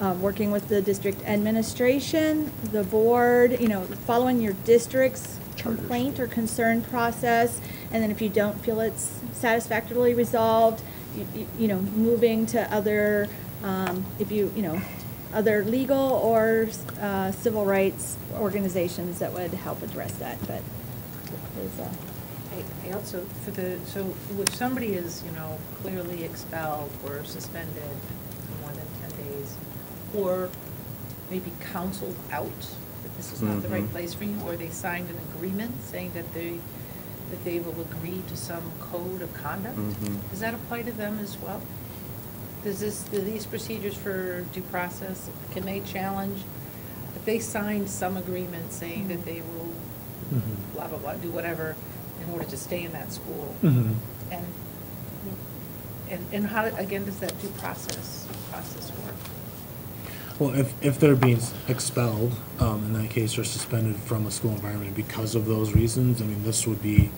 uh, working with the district administration, the board, you know, following your district's complaint or concern process, and then if you don't feel it's satisfactorily resolved, you, you- you know, moving to other, um, if you, you know, other legal or uh, civil rights organizations that would help address that, but I a. I- I also, for the, so if somebody is, you know, clearly expelled or suspended for more than ten days, or maybe counseled out, that this is not the right Mhm. place for you, or they signed an agreement saying that they, that they will agree to some code of conduct, Mhm. does that apply to them as well? Does this, do these procedures for due process, can they challenge, if they signed some agreement saying that they will Mhm. blah, blah, blah, do whatever in order to stay in that school. Mhm. And, and, and how, again, does that due process, process work? Well, if, if they're being expelled, um, in that case, or suspended from a school environment because of those reasons, I mean, this would be,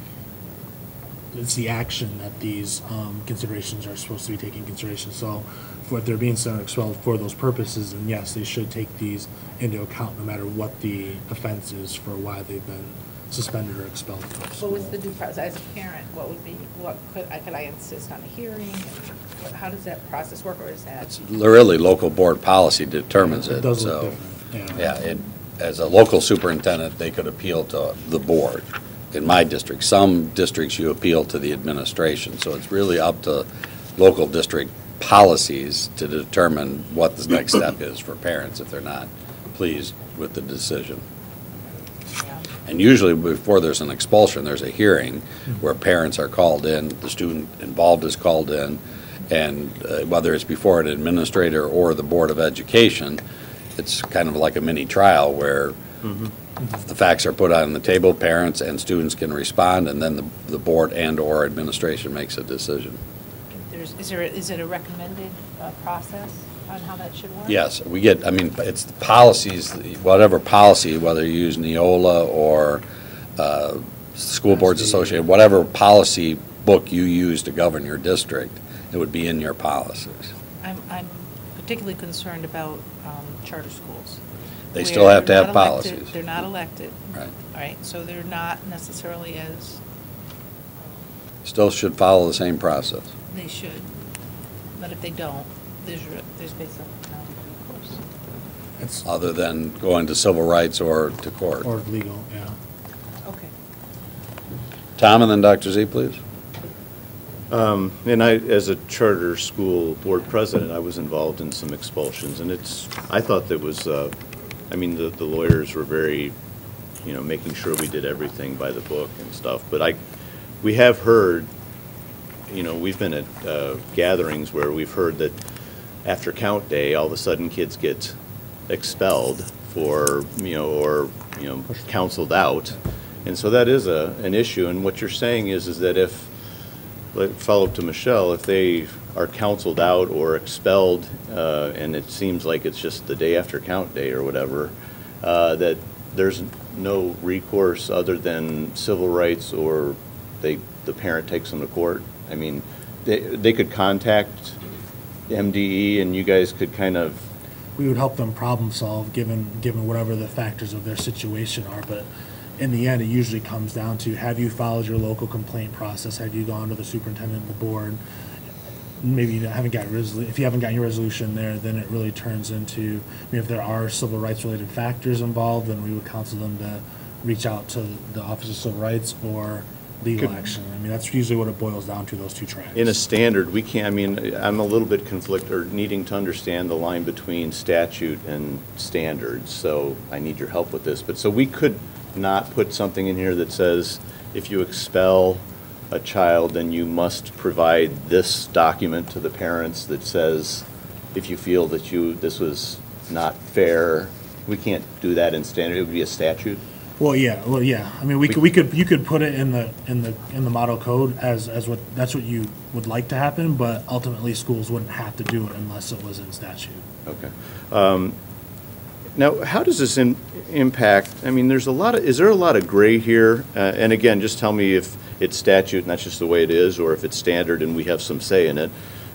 it's the action that these, um, considerations are supposed to be taken into consideration. So, for if they're being sent or expelled for those purposes, then yes, they should take these into account, no matter what the offense is for why they've been suspended or expelled from What was the due process, as a parent, what would be, what could, I- could I insist on a hearing? What- How does that process work, or is that? It's Really, local board policy determines It it, does look so. different, yeah. Yeah, it, as a local superintendent, they could appeal to the board. In my district, some districts you appeal to the administration, so it's really up to local district policies to determine what the next step is for parents if they're not pleased with the decision. And usually before there's an expulsion, there's a hearing where parents are called in, the student involved is called in, and uh, whether it's before an administrator or the Board of Education, it's kind of like a mini trial where the facts are put on the table, parents and students can respond, and then the, the board and/or administration makes a decision. There's, is there, is it a recommended uh, process on how that should work? Yes, we get, I mean, it's the policies, whatever policy, whether you use Neola or uh, School Boards Associated, whatever policy book you use to govern your district, it would be in your policies. I'm, I'm particularly concerned about um, charter schools. They still have to have elected- policies. They're not elected. Right. All right, so they're not necessarily as, Still should follow the same process. they should. But if they don't, there's, re- there's basically no recourse. It's, other than going to civil rights or to court. or legal, yeah. Okay. Tom and then Dr. Z, please. Um, And I, as a charter school board president, I was involved in some expulsions, and it's, I thought that was, uh, I mean, the the lawyers were very, you know, making sure we did everything by the book and stuff, but I, we have heard, you know, we've been at uh, gatherings where we've heard that after count day, all of a sudden kids get expelled for, you know, or, you know, counseled out. And so that is a, an issue, and what you're saying is, is that if, like, follow up to Michelle, if they are counseled out or expelled, uh, and it seems like it's just the day after count day or whatever, uh, that there's no recourse other than civil rights or they, the parent takes them to court? I mean, they, they could contact MDE and you guys could kind of, we would help them problem solve, given, given whatever the factors of their situation are, but in the end, it usually comes down to, have you followed your local complaint process? Have you gone to the superintendent and the board? Maybe you haven't got resolu, if you haven't gotten your resolution there, then it really turns into, I mean, if there are civil rights related factors involved, then we would counsel them to reach out to the Office of Civil Rights or legal action. I mean, that's usually what it boils down to, those two tracks. in a standard, we can't, I mean, I'm a little bit conflicted or needing to understand the line between statute and standards, so I need your help with this. But, so we could not put something in here that says, if you expel a child, then you must provide this document to the parents that says, if you feel that you, this was not fair, we can't do that in standard, it would be a statute? Well, yeah, well, yeah. I mean, we could, we could, you could put it in the, in the, in the model code as, as what, that's what you would like to happen, but ultimately schools wouldn't have to do it unless it was in statute. Okay. Um, Now, how does this in- impact, I mean, there's a lot of, is there a lot of gray here? Uh, And again, just tell me if it's statute and that's just the way it is, or if it's standard and we have some say in it.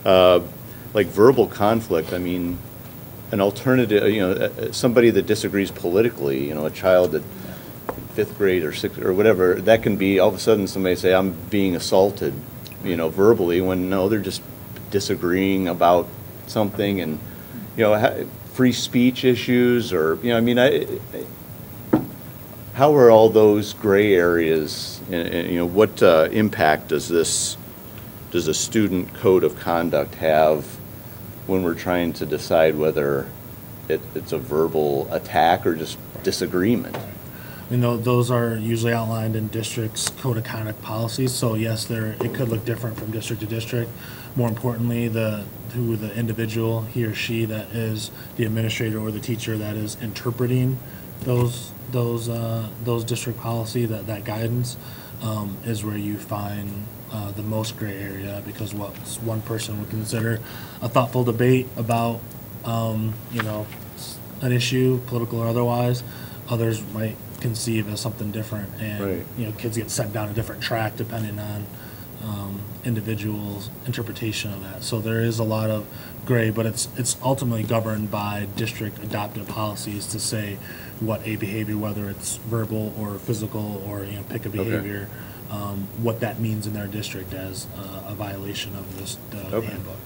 Uh, Like verbal conflict, I mean, an alternative, you know, uh, uh, somebody that disagrees politically, you know, a child that fifth grade or sixth, or whatever, that can be, all of a sudden, somebody say, I'm being assaulted, you know, verbally, when no, they're just disagreeing about something, and, you know, free speech issues, or, you know, I mean, I, how are all those gray areas, and- and, you know, what uh, impact does this, does a student code of conduct have when we're trying to decide whether it, it's a verbal attack or just disagreement? You know, those are usually outlined in districts' code of conduct policies, so yes, there, it could look different from district to district. More importantly, the, who the individual, he or she that is the administrator or the teacher that is interpreting those, those, uh, those district policy, that, that guidance, um, is where you find, uh, the most gray area, because what one person would consider a thoughtful debate about, um, you know, an issue, political or otherwise, others might conceive as something different, and, Right. you know, kids get sent down a different track depending on, um, individuals' interpretation of that. So there is a lot of gray, but it's, it's ultimately governed by district adopted policies to say what a behavior, whether it's verbal or physical, or, you know, pick a behavior, um, what that means in their district as uh, a violation of this, uh, Okay. handbook.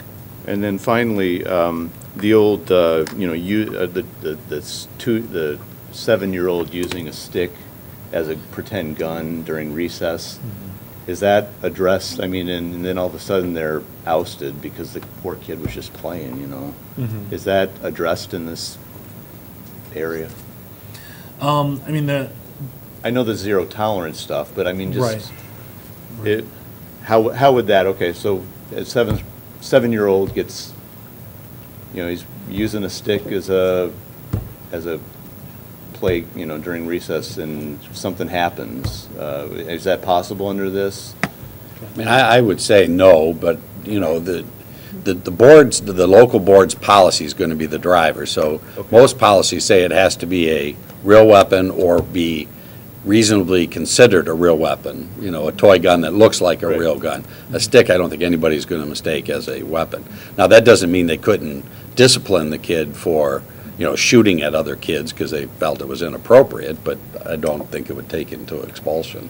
And then finally, um, the old, uh, you know, you, uh, the, the, the s- two, the seven-year-old using a stick as a pretend gun during recess. Is that addressed? I mean, and and then all of a sudden they're ousted because the poor kid was just playing, you know? Mhm. Is that addressed in this area? Um, I mean, the, I know the zero tolerance stuff, but I mean, Right. just, it, how, how would that, okay, so a seven, seven-year-old gets, you know, he's using a stick as a, as a play, you know, during recess and something happens, uh, is that possible under this? I mean, I, I would say no, but, you know, the, the, the boards, the, the local board's policy is gonna be the driver, so most policies say it has to be a real weapon or be reasonably considered a real weapon, you know, a toy gun that looks like a real gun. A stick, I don't think anybody's gonna mistake as a weapon. Now, that doesn't mean they couldn't discipline the kid for, you know, shooting at other kids because they felt it was inappropriate, but I don't think it would take into expulsion.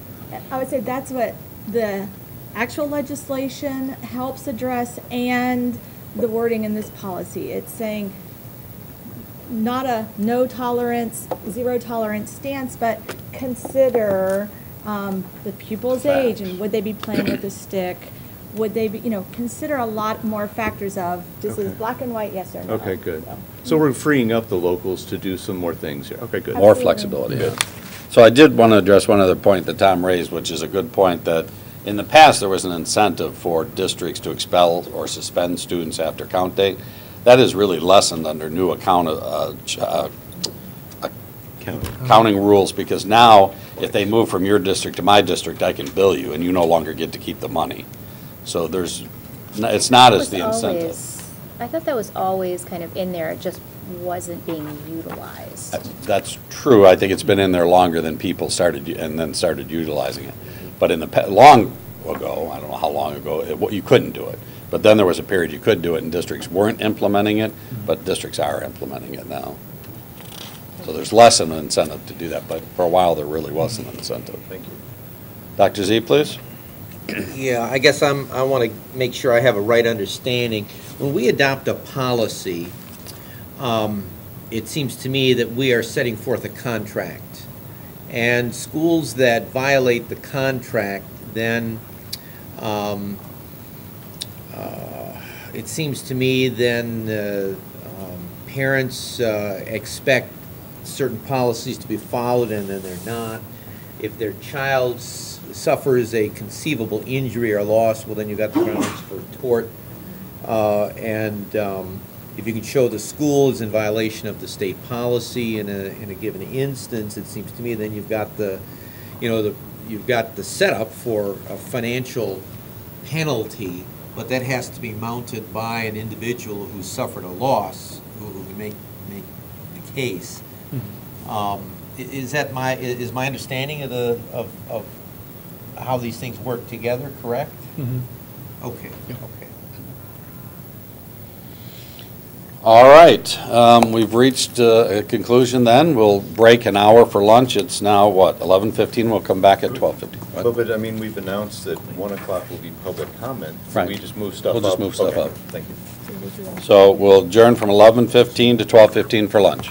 I would say that's what the actual legislation helps address and the wording in this policy. It's saying not a no tolerance, zero tolerance stance, but consider um, the pupil's age and would they be playing with a stick? Would they be, you know, consider a lot more factors of, this is Okay. black and white, yes or no? Okay, good. So we're freeing up the locals to do some more things here, okay, good. More flexibility, yeah. So I did want to address one other point that Tom raised, which is a good point, that in the past, there was an incentive for districts to expel or suspend students after count day. That is really lessened under new account, uh, ch- uh, accounting rules, because now, if they move from your district to my district, I can bill you, and you no longer get to keep the money. So there's, it's not as the was incentive. always I thought that was always kind of in there, it just wasn't being utilized. That's- That's true. I think it's been in there longer than people started, u- and then started utilizing it. But in the, pa- long ago, I don't know how long ago, it- what- you couldn't do it. But then there was a period you could do it, and districts weren't implementing it, but districts are implementing it now. So there's less of an incentive to do that, but for a while, there really was an incentive. Thank you. Dr. Z, please? Yeah, I guess I'm, I want to make sure I have a right understanding. When we adopt a policy, um, it seems to me that we are setting forth a contract. And schools that violate the contract, then, um, uh, it seems to me then, uh, um, parents, uh, expect certain policies to be followed and then they're not. If their child s- suffers a conceivable injury or loss, well, then you've got the grounds for tort. Uh, And um, if you can show the school is in violation of the state policy in a, in a given instance, it seems to me then you've got the, you know, the, you've got the setup for a financial penalty, but that has to be mounted by an individual who suffered a loss, who who can make, make the case. Um, Is that my, is my understanding of the, of, of how these things work together correct? Okay, okay. All right, um, we've reached uh, a conclusion then. We'll break an hour for lunch. It's now, what, 11:15? We'll come back at 12:15. But, but, I mean, we've announced that 1 o'clock will be public comment. So Right. We just move stuff up? We'll just move stuff Okay, up. Thank you. So we'll adjourn from 11:15 to 12:15 for lunch.